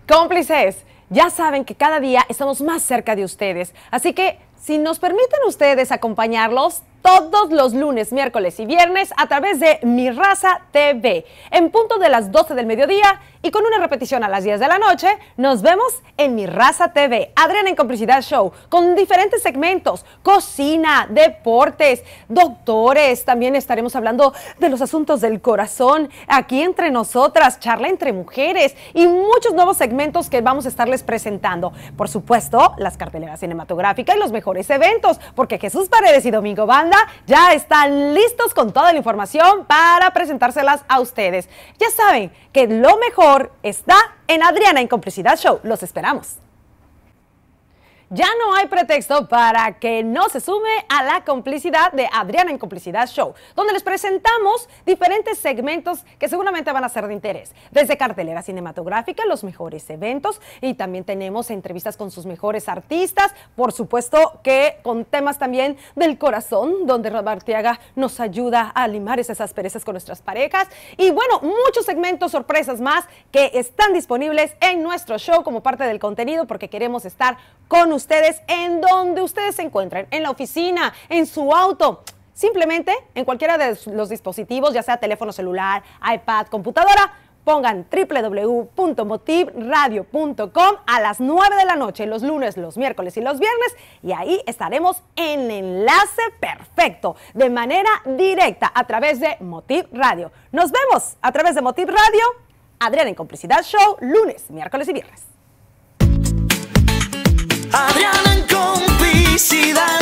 Cómplices, ya saben que cada día estamos más cerca de ustedes, así que si nos permiten ustedes acompañarlos todos los lunes, miércoles y viernes a través de Mi Raza TV, en punto de las 12 del mediodía y con una repetición a las 10 de la noche, nos vemos en Mi Raza TV, Adriana en Complicidad Show, con diferentes segmentos, cocina, deportes, doctores, también estaremos hablando de los asuntos del corazón, aquí entre nosotras, charla entre mujeres y muchos nuevos segmentos que vamos a estarles presentando. Por supuesto, las carteleras cinematográficas y los mejores eventos, porque Jesús Paredes y Domingo Ya están listos con toda la información para presentárselas a ustedes. Ya saben que lo mejor está en Adriana en Complicidad Show. Los esperamos. Ya no hay pretexto para que no se sume a la complicidad de Adriana en Complicidad Show, donde les presentamos diferentes segmentos que seguramente van a ser de interés. Desde cartelera cinematográfica, los mejores eventos y también tenemos entrevistas con sus mejores artistas, por supuesto que con temas también del corazón, donde Robertiaga nos ayuda a limar esas asperezas con nuestras parejas. Y bueno, muchos segmentos, sorpresas más que están disponibles en nuestro show como parte del contenido porque queremos estar con ustedes en donde ustedes se encuentren, en la oficina, en su auto. Simplemente en cualquiera de los dispositivos, ya sea teléfono celular, iPad, computadora, pongan www.motivradio.com a las 9 de la noche, los lunes, los miércoles y los viernes, y ahí estaremos en enlace perfecto, de manera directa, a través de Motiv Radio. Nos vemos a través de Motiv Radio, Adriana en Complicidad Show, lunes, miércoles y viernes. Adriana en complicidad.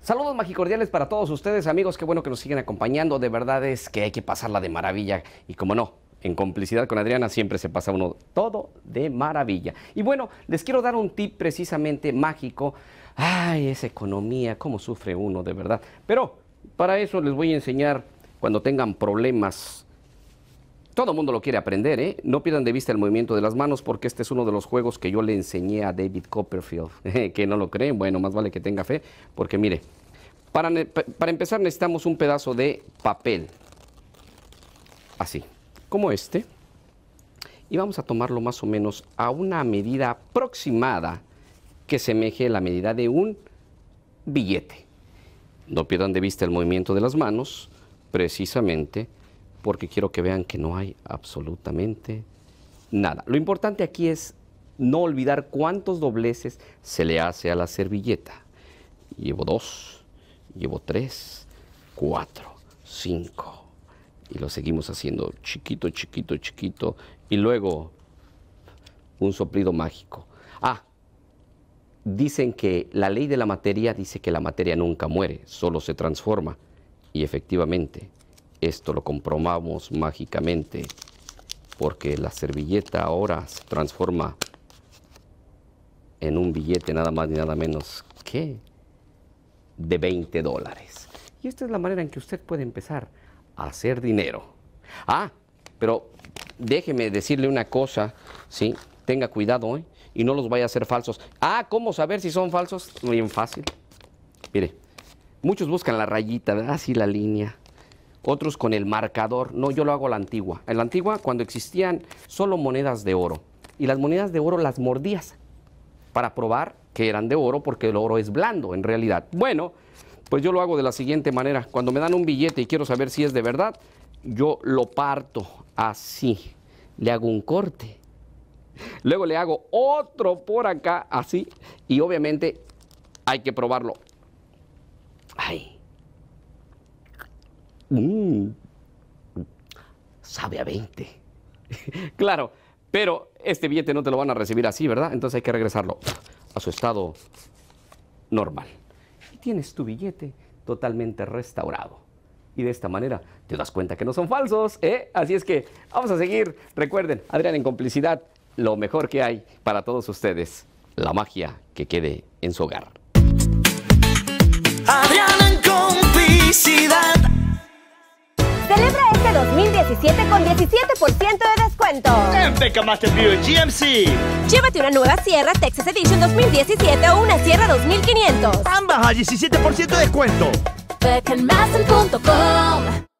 Saludos magicordiales para todos ustedes, amigos. Qué bueno que nos siguen acompañando. De verdad es que hay que pasarla de maravilla. Y como no, en complicidad con Adriana siempre se pasa uno todo de maravilla. Y bueno, les quiero dar un tip precisamente mágico. Ay, esa economía, cómo sufre uno de verdad. Pero para eso les voy a enseñar cuando tengan problemas todo el mundo lo quiere aprender, ¿eh? No pierdan de vista el movimiento de las manos porque este es uno de los juegos que yo le enseñé a David Copperfield. que no lo creen, bueno, más vale que tenga fe, porque mire, para, para empezar necesitamos un pedazo de papel, así, como este, y vamos a tomarlo más o menos a una medida aproximada que semeje la medida de un billete. No pierdan de vista el movimiento de las manos, precisamente porque quiero que vean que no hay absolutamente nada. Lo importante aquí es no olvidar cuántos dobleces se le hace a la servilleta. Llevo dos, llevo tres, cuatro, cinco. Y lo seguimos haciendo chiquito, chiquito, chiquito. Y luego un soplido mágico. Ah, dicen que la ley de la materia dice que la materia nunca muere, solo se transforma. Y efectivamente, esto lo comprobamos mágicamente porque la servilleta ahora se transforma en un billete nada más ni nada menos que de 20 dólares. Y esta es la manera en que usted puede empezar a hacer dinero. Ah, pero déjeme decirle una cosa, ¿sí? Tenga cuidado hoy y no los vaya a hacer falsos. Ah, ¿cómo saber si son falsos? Bien fácil. Mire, muchos buscan la rayita. Así la línea otros con el marcador. No, yo lo hago a la antigua. En la antigua, cuando existían solo monedas de oro. Y las monedas de oro las mordías para probar que eran de oro porque el oro es blando en realidad. Bueno, pues yo lo hago de la siguiente manera. Cuando me dan un billete y quiero saber si es de verdad, yo lo parto así. Le hago un corte. Luego le hago otro por acá, así. Y obviamente hay que probarlo. Ay, Mmm, sabe a 20. claro, pero este billete no te lo van a recibir así, ¿verdad? Entonces hay que regresarlo a su estado normal. Y tienes tu billete totalmente restaurado. Y de esta manera te das cuenta que no son falsos, ¿eh? Así es que vamos a seguir. Recuerden, Adrián en complicidad, lo mejor que hay para todos ustedes, la magia que quede en su hogar. Adrián en complicidad. Celebra este 2017 con 17% de descuento. En Beca Master Buick GMC. Llévate una nueva Sierra Texas Edition 2017 o una Sierra 2500. Ambas a 17% de descuento. Beckenmaster.com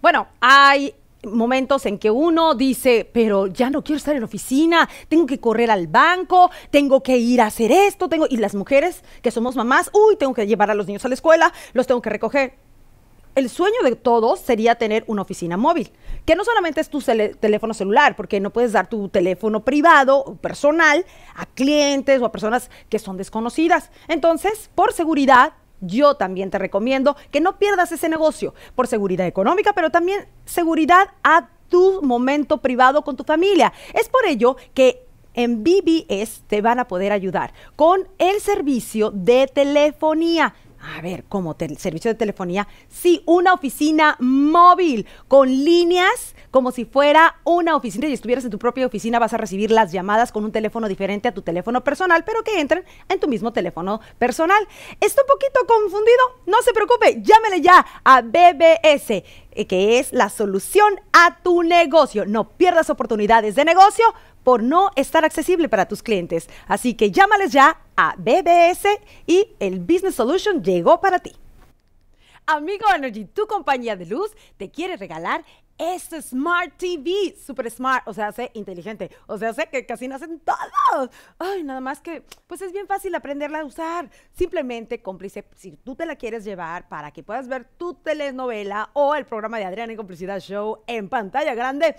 Bueno, hay momentos en que uno dice, pero ya no quiero estar en la oficina, tengo que correr al banco, tengo que ir a hacer esto, tengo y las mujeres que somos mamás, uy, tengo que llevar a los niños a la escuela, los tengo que recoger. El sueño de todos sería tener una oficina móvil, que no solamente es tu teléfono celular, porque no puedes dar tu teléfono privado o personal a clientes o a personas que son desconocidas. Entonces, por seguridad, yo también te recomiendo que no pierdas ese negocio por seguridad económica, pero también seguridad a tu momento privado con tu familia. Es por ello que en BBS te van a poder ayudar con el servicio de telefonía. A ver, ¿cómo te- servicio de telefonía? Sí, una oficina móvil con líneas como si fuera una oficina y estuvieras en tu propia oficina, vas a recibir las llamadas con un teléfono diferente a tu teléfono personal, pero que entren en tu mismo teléfono personal. ¿Está un poquito confundido? No se preocupe, llámele ya a BBS, eh, que es la solución a tu negocio. No pierdas oportunidades de negocio por no estar accesible para tus clientes. Así que llámales ya a BBS y el Business Solution llegó para ti. Amigo Energy, tu compañía de luz te quiere regalar este Smart TV, super smart, o sea, sé inteligente, o sea, sé que casi nacen todos. Ay, nada más que, pues es bien fácil aprenderla a usar. Simplemente, cómplice, si tú te la quieres llevar para que puedas ver tu telenovela o el programa de Adriana y Complicidad Show en pantalla grande,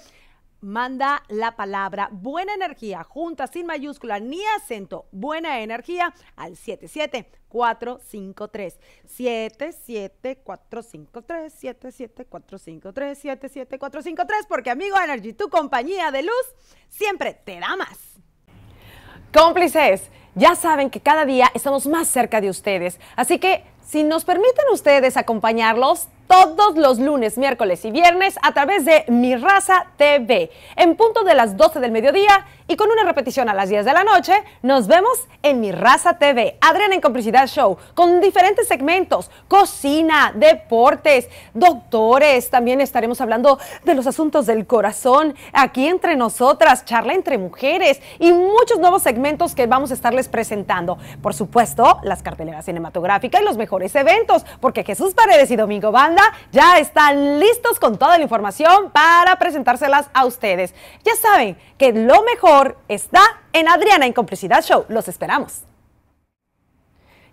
manda la palabra buena energía, junta sin mayúscula ni acento, buena energía al 77453. 77453, 77453, 77453, porque amigo Energy, tu compañía de luz siempre te da más. Cómplices, ya saben que cada día estamos más cerca de ustedes, así que si nos permiten ustedes acompañarlos todos los lunes, miércoles y viernes a través de Mi Raza TV, en punto de las 12 del mediodía y con una repetición a las 10 de la noche, nos vemos en Mi Raza TV, Adriana en Complicidad Show, con diferentes segmentos, cocina, deportes, doctores, también estaremos hablando de los asuntos del corazón, aquí entre nosotras, charla entre mujeres y muchos nuevos segmentos que vamos a estarles presentando. Por supuesto, las carteleras cinematográficas y los mejores eventos, porque Jesús Paredes y Domingo Banda ya están listos con toda la información para presentárselas a ustedes. Ya saben que lo mejor está en Adriana en Complicidad Show. Los esperamos.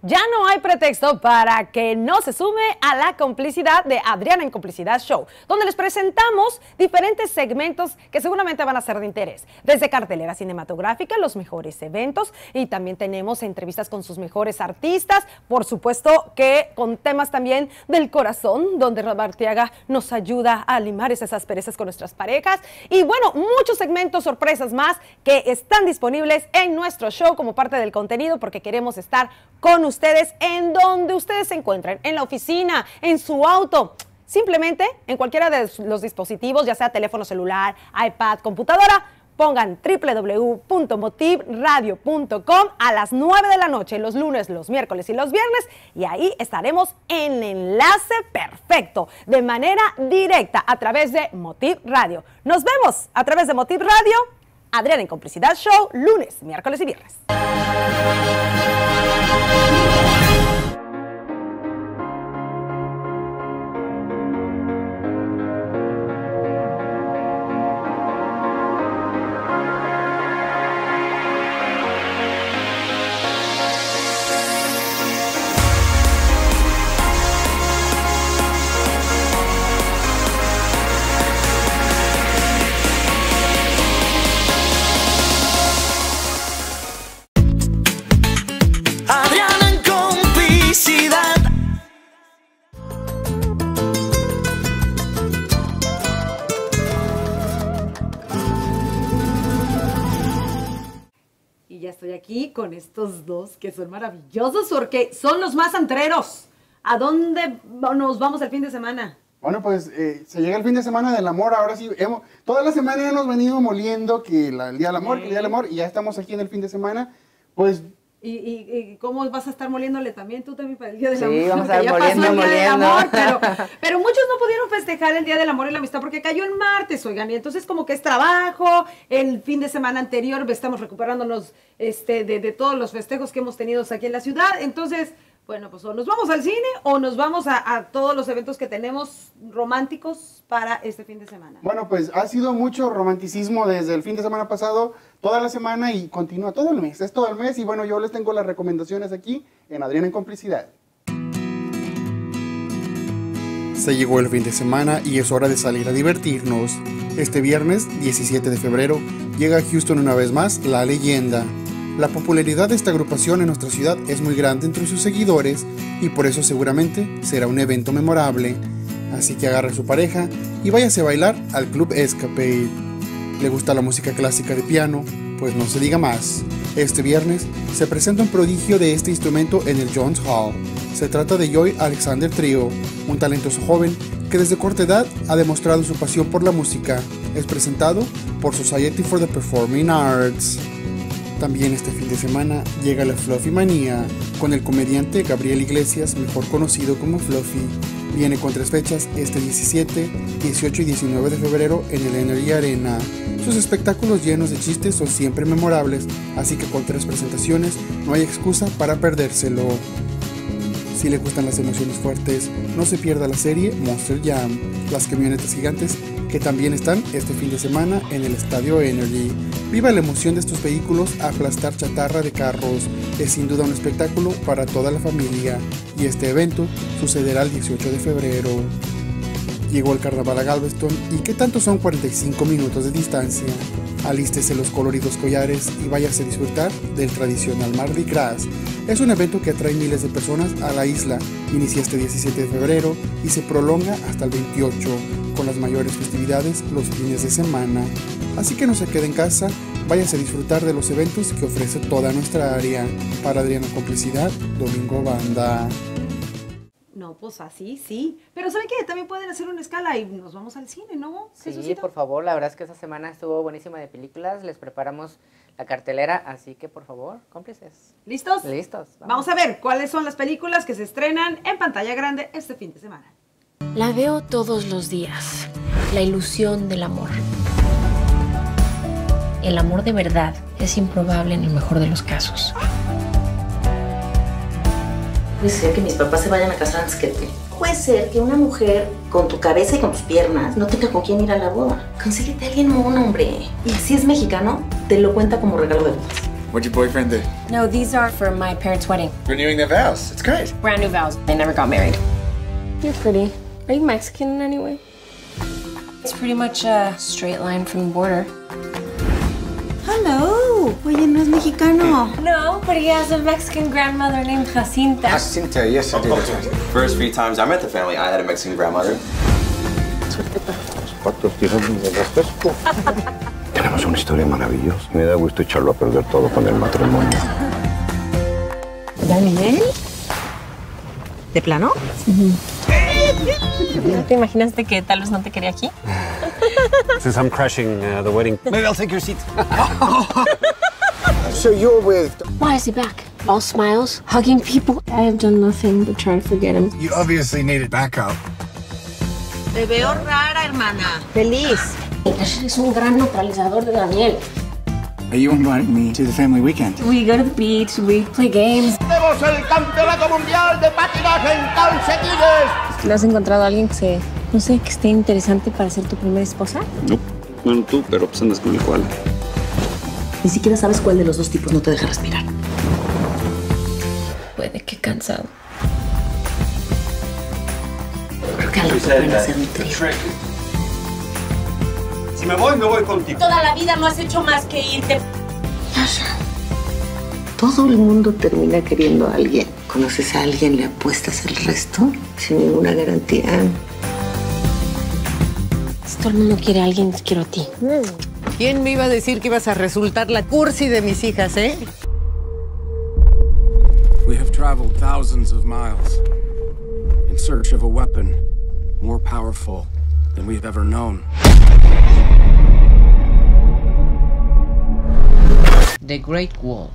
Ya no hay pretexto para que no se sume a la complicidad de Adriana en Complicidad Show, donde les presentamos diferentes segmentos que seguramente van a ser de interés. Desde cartelera cinematográfica, los mejores eventos y también tenemos entrevistas con sus mejores artistas, por supuesto que con temas también del corazón, donde Robertiaga nos ayuda a limar esas asperezas con nuestras parejas y bueno, muchos segmentos sorpresas más que están disponibles en nuestro show como parte del contenido porque queremos estar con ustedes en donde ustedes se encuentren, en la oficina, en su auto. Simplemente en cualquiera de los dispositivos, ya sea teléfono celular, iPad, computadora, pongan www.motivradio.com a las 9 de la noche, los lunes, los miércoles y los viernes, y ahí estaremos en enlace perfecto, de manera directa, a través de Motiv Radio. Nos vemos a través de Motiv Radio, Adriana en Complicidad Show, lunes, miércoles y viernes. Aquí con estos dos que son maravillosos porque son los más antreros. ¿A dónde nos vamos el fin de semana? Bueno, pues eh, se llega el fin de semana del amor, ahora sí, hemos, toda la semana hemos venido moliendo que la- el Día del Amor, que el Día del Amor, y ya estamos aquí en el fin de semana, pues ¿Y, y, y cómo vas a estar moliéndole también tú también para el Día del Sí, Amor? vamos a estar ya pasó moliendo, el Día del moliendo. Amor, pero, pero muchos no pudieron festejar el Día del Amor y la Amistad porque cayó en martes, oigan, y entonces como que es trabajo, el fin de semana anterior estamos recuperándonos este, de, de todos los festejos que hemos tenido aquí en la ciudad, entonces, bueno, pues o nos vamos al cine o nos vamos a, a todos los eventos que tenemos románticos para este fin de semana. Bueno, pues ha sido mucho romanticismo desde el fin de semana pasado, toda la semana y continúa todo el mes, es todo el mes y bueno, yo les tengo las recomendaciones aquí en Adriana en Complicidad. Se llegó el fin de semana y es hora de salir a divertirnos. Este viernes, 17 de febrero, llega a Houston una vez más La Leyenda. La popularidad de esta agrupación en nuestra ciudad es muy grande entre sus seguidores y por eso seguramente será un evento memorable. Así que agarre su pareja y váyase a bailar al Club Escapade. Le gusta la música clásica de piano, pues no se diga más. Este viernes se presenta un prodigio de este instrumento en el Jones Hall. Se trata de Joy Alexander Trio, un talentoso joven que desde corta edad ha demostrado su pasión por la música. Es presentado por Society for the Performing Arts. También este fin de semana llega la Fluffy Manía con el comediante Gabriel Iglesias, mejor conocido como Fluffy. Viene con tres fechas este 17, 18 y 19 de febrero en el Energy Arena. Sus espectáculos llenos de chistes son siempre memorables, así que con tres presentaciones no hay excusa para perdérselo. Si le gustan las emociones fuertes, no se pierda la serie Monster Jam, las camionetas gigantes que también están este fin de semana en el Estadio Energy. Viva la emoción de estos vehículos a aplastar chatarra de carros. Es sin duda un espectáculo para toda la familia y este evento sucederá el 18 de febrero. Llegó el carnaval a Galveston y ¿qué tanto son 45 minutos de distancia? Alístese los coloridos collares y váyase a disfrutar del tradicional Mardi Gras. Es un evento que atrae miles de personas a la isla. Inicia este 17 de febrero y se prolonga hasta el 28, con las mayores festividades los fines de semana. Así que no se quede en casa, váyase a disfrutar de los eventos que ofrece toda nuestra área. Para Adriana Complicidad, Domingo Banda. No, pues así, sí. Pero ¿saben qué? También pueden hacer una escala y nos vamos al cine, ¿no? Sí, Jesucito? por favor, la verdad es que esta semana estuvo buenísima de películas, les preparamos la cartelera, así que por favor, cómplices. ¿Listos? Listos. Vamos a ver cuáles son las películas que se estrenan en pantalla grande este fin de semana. La veo todos los días. La ilusión del amor. El amor de verdad es improbable en el mejor de los casos. Puede ser que mis papás se vayan a casar antes que tú. Puede ser que una mujer con tu cabeza y con tus piernas no tenga con quién ir a la boda. Consíguete a alguien mono, hombre. Y si es mexicano, te lo cuenta como regalo de bodas. What'd your boyfriend do? No, these are for my parents' wedding. Renewing their vows. It's great. Brand new vows. They never got married. You're pretty. Are you Mexican in any way? It's pretty much a straight line from the border. Hello. Oye, no es mexicano. No, but he has a Mexican grandmother named Jacinta. Jacinta, yes, I did. That's right. First few times I met the family, I had a Mexican grandmother. ¿Cuántos tienen de refresco? Tenemos una historia maravillosa. Me da gusto echarlo a perder todo con el matrimonio. ¿Daniel? ¿De plano? ¿No te imaginaste que tal vez no te quería aquí? Since I'm crashing uh, the wedding. Maybe I'll take your seat. So you're with... Why is he back? All smiles, hugging people. I have done nothing but try to forget him. You obviously needed backup. Te veo rara, hermana. Feliz. Es un gran neutralizador de Daniel. Are you inviting me to the family weekend? We go to the beach, we play games. ¡Tenemos el campeonato mundial de patinaje en calcetines! ¿Le has encontrado a alguien que se, no sé, que esté interesante para ser tu primera esposa? No, bueno, tú, pero pues andas con el cual. Ni siquiera sabes cuál de los dos tipos no te deja respirar. Puede que cansado. Creo que algo pueden hacer mi trío. Si me voy, me voy contigo. Toda la vida no has hecho más que irte. Todo el mundo termina queriendo a alguien. ¿Conoces a alguien, le apuestas el resto? Sin ninguna garantía. Si todo el mundo quiere a alguien, quiero a ti. ¿Quién me iba a decir que ibas a resultar la cursi de mis hijas, eh? We have traveled thousands of miles in search of a weapon more powerful than we've ever known. The Great Wall.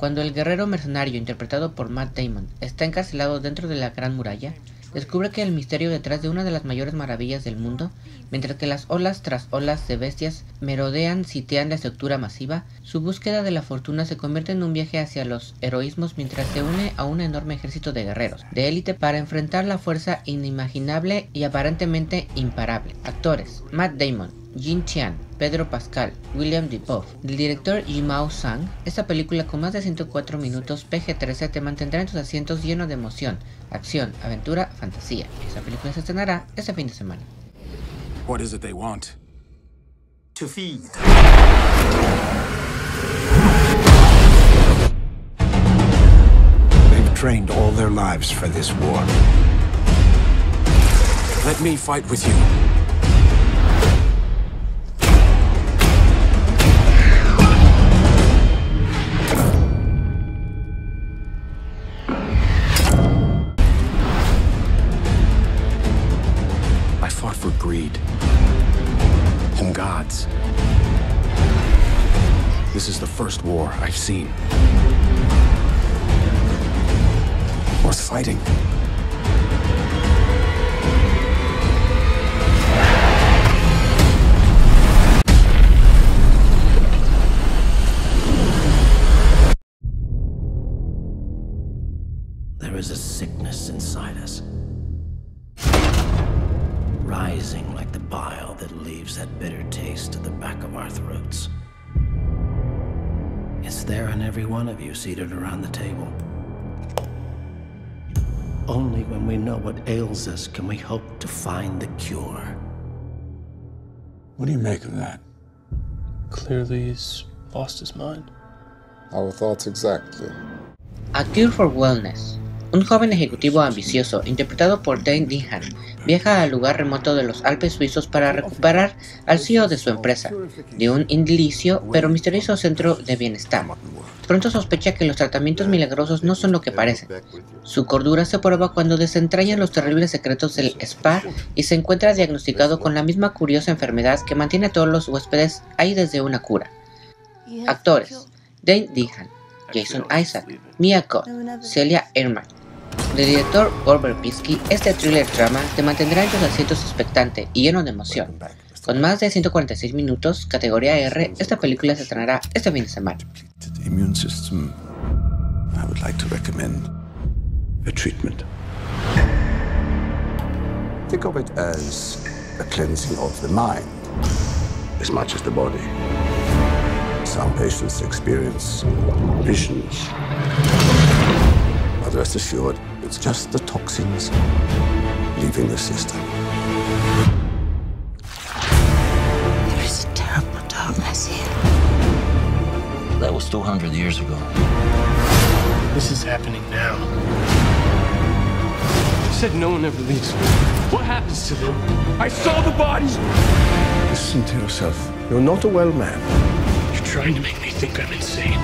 Cuando el guerrero mercenario interpretado por Matt Damon está encarcelado dentro de la Gran Muralla, descubre que el misterio detrás de una de las mayores maravillas del mundo, mientras que las olas tras olas de bestias merodean sitian la estructura masiva, su búsqueda de la fortuna se convierte en un viaje hacia los heroísmos mientras se une a un enorme ejército de guerreros, de élite para enfrentar la fuerza inimaginable y aparentemente imparable. Actores: Matt Damon, Jin Chian, Pedro Pascal, William Defoe, del director Yimao Sang, esta película con más de 104 minutos PG-13 te mantendrá en tus asientos lleno de emoción, acción, aventura, fantasía. Esta película se estrenará este fin de semana. What is it they want? To feed. They've trained all their lives for this war. Let me fight with you. lead. Gods. This is the first war I've seen. Worth fighting. Every one of you seated around the table. Only when we know what ails us can we hope to find the cure. What do you make of that? Clearly, he's lost his mind. Our thoughts exactly. A Cure for Wellness. Un joven ejecutivo ambicioso, interpretado por Dane Dehan, viaja al lugar remoto de los Alpes suizos para recuperar al CEO de su empresa, de un indilicio pero misterioso centro de bienestar. Pronto sospecha que los tratamientos milagrosos no son lo que parecen. Su cordura se prueba cuando desentraña los terribles secretos del spa y se encuentra diagnosticado con la misma curiosa enfermedad que mantiene a todos los huéspedes ahí desde una cura. Actores: Dane Dehan, Jason Isaac, Mia Goth, Celia Ehrman. Del director Bob Verbinski, este thriller drama te mantendrá en tus asientos expectante y lleno de emoción. Con más de 146 minutos, categoría R, esta película se estrenará este fin de semana. Think of it as a cleansing of the mind as much as the body. Some patients experience visions. But rest assured, it's just the toxins leaving the system. Terrible darkness here. That was 200 years ago. This is happening now. You said no one ever leaves. What happens to them? I saw the bodies! Listen to yourself. You're not a well man. You're trying to make me think I'm insane.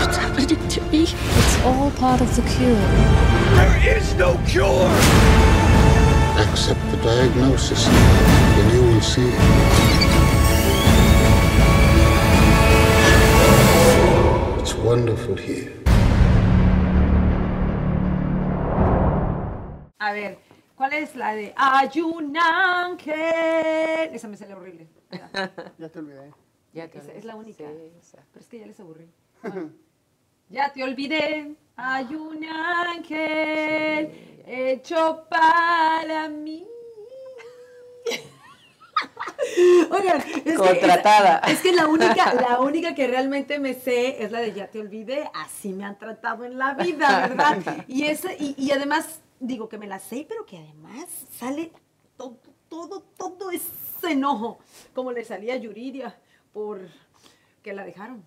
What's happening to me? It's all part of the cure. There is no cure! Accept the diagnosis, and you will see. It's wonderful here. A ver, ¿cuál es la de Hay un ángel? Esa me sale horrible. Ya te olvidé. Ya te Esa olvidé. es la única. Sí. Pero es que ya les aburrí. Ya te olvidé. Hay un ángel hecho para mí. Oigan, es que- Contratada. es que la única, la única que realmente me sé es la de Ya te olvidé. Así me han tratado en la vida, ¿verdad? Y, esa, y, y además, digo que me la sé, pero que además sale todo, todo, todo ese enojo, como le salía a Yuridia por que la dejaron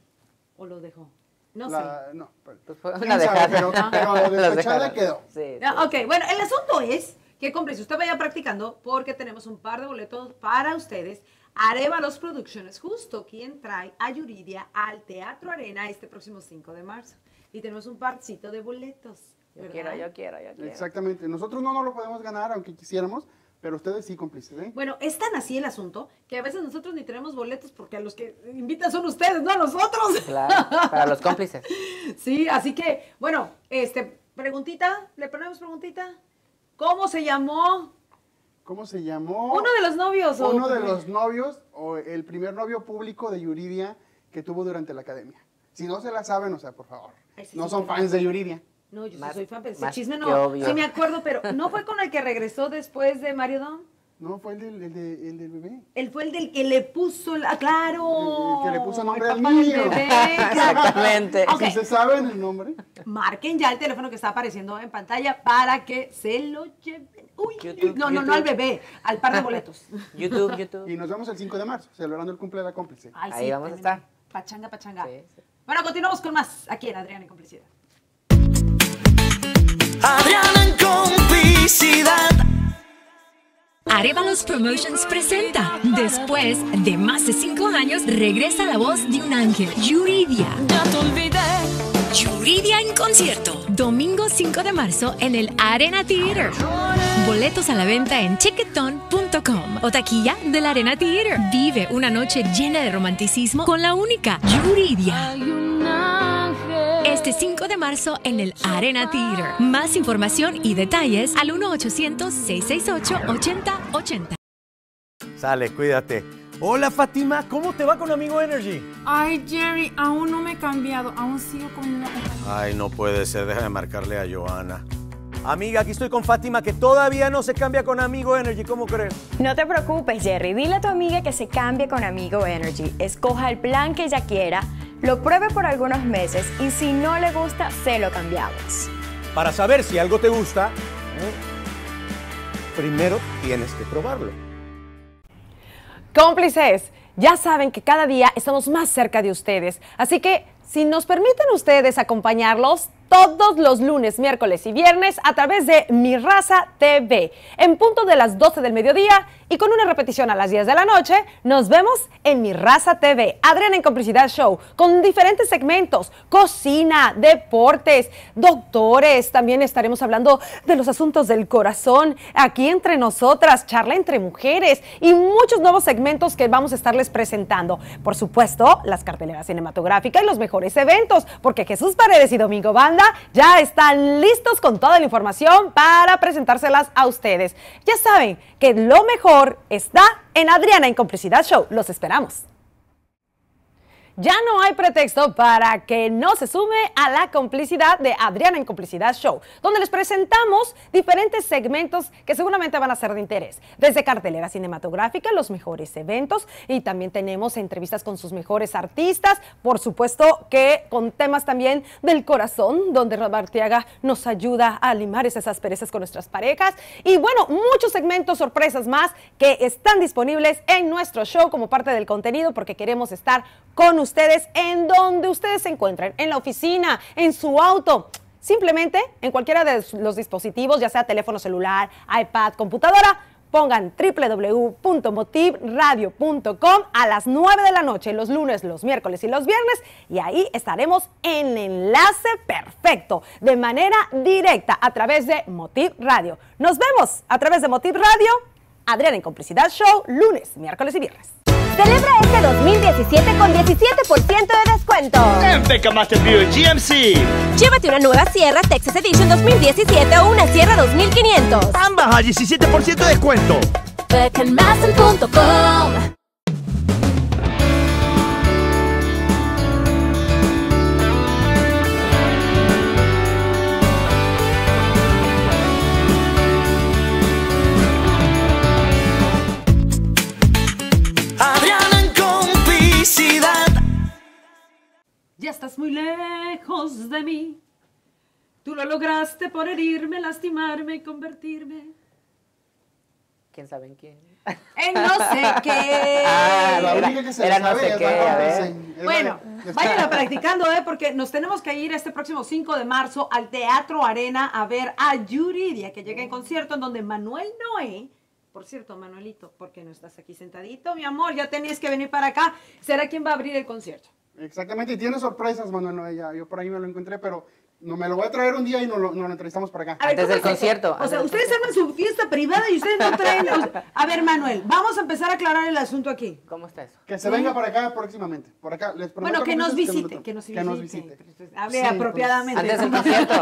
o lo dejó. No La- sé. No, pero, fue quién una sabe, dejada. pero, pero Las despechada quedó. Sí, Ah, ok, bueno, el asunto es que, cómplice, usted vaya practicando porque tenemos un par de boletos para ustedes. Arevalos Productions, justo quien trae a Yuridia al Teatro Arena este próximo 5 de marzo. Y tenemos un parcito de boletos. Yo ¿verdad? quiero, yo quiero, yo quiero. Exactamente. Nosotros no nos lo podemos ganar, aunque quisiéramos, pero ustedes sí cómplices, ¿eh? Bueno, es tan así el asunto que a veces nosotros ni tenemos boletos porque a los que invitan son ustedes, no a nosotros. Claro, para los cómplices. Sí, así que, bueno, este, preguntita, ¿le ponemos preguntita? ¿Cómo se llamó ¿Cómo se llamó? uno de los novios? o- Uno de los novios o el primer novio público de Yuridia que tuvo durante la academia. Si no se la saben, o sea, por favor. No son fans de Yuridia. No, yo sí Más- soy fan, pero ese chisme no. Sí me acuerdo, pero ¿no fue con el que regresó después de Mario Dom? No, fue el del, el de- el del bebé. Él fue el del que le puso, la, claro. El que le puso nombre el al niño. bebé. Exactamente. Ok, Si se saben el nombre. marquen ya el teléfono que está apareciendo en pantalla para que se lo lleven. Uy, YouTube, no, no, no al bebé, al par de boletos. YouTube, YouTube. Y nos vemos el 5 de marzo, celebrando el cumple de la cómplice. Ay, Ahí vamos a estar. Pachanga, pachanga. Sí, sí. Bueno, continuamos con más aquí en Adriana en Complicidad. Adriana Arevalos Promotions presenta. Después de más de cinco años, regresa la voz de un ángel, Yuridia. Ya te olvidé. Yuridia en concierto. Domingo 5 de marzo en el Arena Theater. Boletos a la venta en chicketon.com o taquilla de la Arena Theater. Vive una noche llena de romanticismo con la única Yuridia. Este 5 de marzo en el Arena Theater. Más información y detalles al 1-800-668-8080. Sale, cuídate. Hola Fátima, ¿cómo te va con Amigo Energy? Ay, Jerry, aún no me he cambiado, aún sigo con una. Ay, no puede ser, déjame marcarle a Joana. Amiga, aquí estoy con Fátima que todavía no se cambia con Amigo Energy, ¿cómo crees? No te preocupes, Jerry. Dile a tu amiga que se cambie con Amigo Energy. Escoja el plan que ella quiera, lo pruebe por algunos meses y si no le gusta, se lo cambiamos. Para saber si algo te gusta, ¿eh? primero tienes que probarlo. Cómplices, ya saben que cada día estamos más cerca de ustedes, así que si nos permiten ustedes acompañarlos todos los lunes, miércoles y viernes a través de Mi Raza TV, en punto de las 12 del mediodía y con una repetición a las 10 de la noche, nos vemos en Mi Raza TV, Adriana en Complicidad Show, con diferentes segmentos, cocina, deportes, doctores, también estaremos hablando de los asuntos del corazón, aquí entre nosotras, charla entre mujeres y muchos nuevos segmentos que vamos a estarles presentando. Por supuesto, las carteleras cinematográficas y los mejores eventos, porque Jesús Paredes y Domingo Banda ya están listos con toda la información para presentárselas a ustedes. Ya saben que lo mejor está en Adriana en Complicidad Show. Los esperamos. Ya no hay pretexto para que no se sume a la complicidad de Adriana en Complicidad Show, donde les presentamos diferentes segmentos que seguramente van a ser de interés. Desde cartelera cinematográfica, los mejores eventos y también tenemos entrevistas con sus mejores artistas, por supuesto que con temas también del corazón, donde Robartiaga nos ayuda a limar esas asperezas con nuestras parejas. Y bueno, muchos segmentos, sorpresas más que están disponibles en nuestro show como parte del contenido porque queremos estar con ustedes en donde ustedes se encuentren, en la oficina, en su auto. Simplemente en cualquiera de los dispositivos, ya sea teléfono celular, iPad, computadora, pongan www.motivradio.com a las 9 de la noche, los lunes, los miércoles y los viernes, y ahí estaremos en enlace perfecto, de manera directa a través de Motiv Radio. Nos vemos a través de Motiv Radio, Adriana en Complicidad Show, lunes, miércoles y viernes. Celebra este 2017 con 17% de descuento. En Beca Master Buick GMC. Llévate una nueva Sierra Texas Edition 2017 o una Sierra 2500. Ambas a 17% de descuento. Beckenmaster.com Ya estás muy lejos de mí. Tú lo lograste por herirme, lastimarme y convertirme ¿Quién sabe en quién? en no sé qué. Ah, La era- única que se era la no sé qué, la a ver. La- Bueno, está. vayan practicando, ¿eh? Porque nos tenemos que ir este próximo 5 de marzo al Teatro Arena a ver a Yuridia, que llega en concierto en donde Manuel Noé, por cierto, Manuelito, ¿por qué no estás aquí sentadito, mi amor? Ya tenías que venir para acá. ¿Será quien va a abrir el concierto? Exactamente, y tiene sorpresas, Manuel Noella. Yo por ahí me lo encontré, pero no me lo voy a traer un día y nos lo, nos lo entrevistamos por acá. Ver, ¿cómo es eso? O sea, ustedes arman su fiesta privada y ustedes no traen. sea, a ver, Manuel, vamos a empezar a aclarar el asunto aquí. ¿Cómo está eso? Que se venga para acá próximamente. Por acá, les prometo Bueno, que nos visite, que nos Que nos visite. visite. Hable Sí, apropiadamente. Antes del concierto.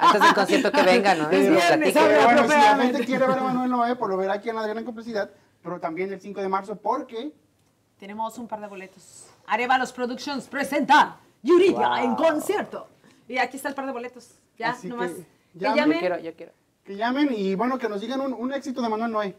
Antes del concierto que venga, ¿no? Sí, nos viernes, hable Bueno, si la apropiadamente. gente quiere ver a Manuel Noé, pues lo verá aquí en Adriana en Complicidad, pero también el 5 de marzo, porque Tenemos un par de boletos. Arevalos Productions presenta Yuridia Wow. en concierto. Y aquí está el par de boletos. Ya, Así nomás. que Que, llamen. llamen. Yo quiero, yo quiero. que llamen y bueno, que nos digan un, un éxito de Manuel Noé.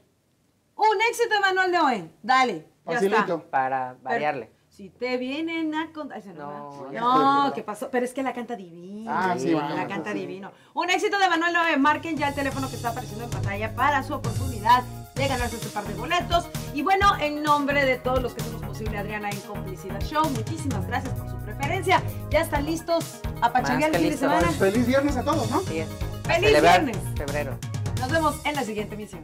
Un éxito de Manuel hoy. Dale. Ya Facilito. está. Para variarle. Pero si te vienen a contar. No, No. ¿qué pasó? Pero es que la canta divino. Ah, sí, bueno, la canta sí. divino. Un éxito de Manuel Noé. Marquen ya el teléfono que está apareciendo en pantalla para su oportunidad de ganarse este par de boletos. Y bueno, en nombre de todos los que hacemos posible Adriana en Complicidad Show, muchísimas gracias por su preferencia. Ya están listos a pachanguear el fin de semana. Feliz viernes a todos, ¿no? Sí. ¡Feliz Celebrar viernes! febrero. Nos vemos en la siguiente emisión.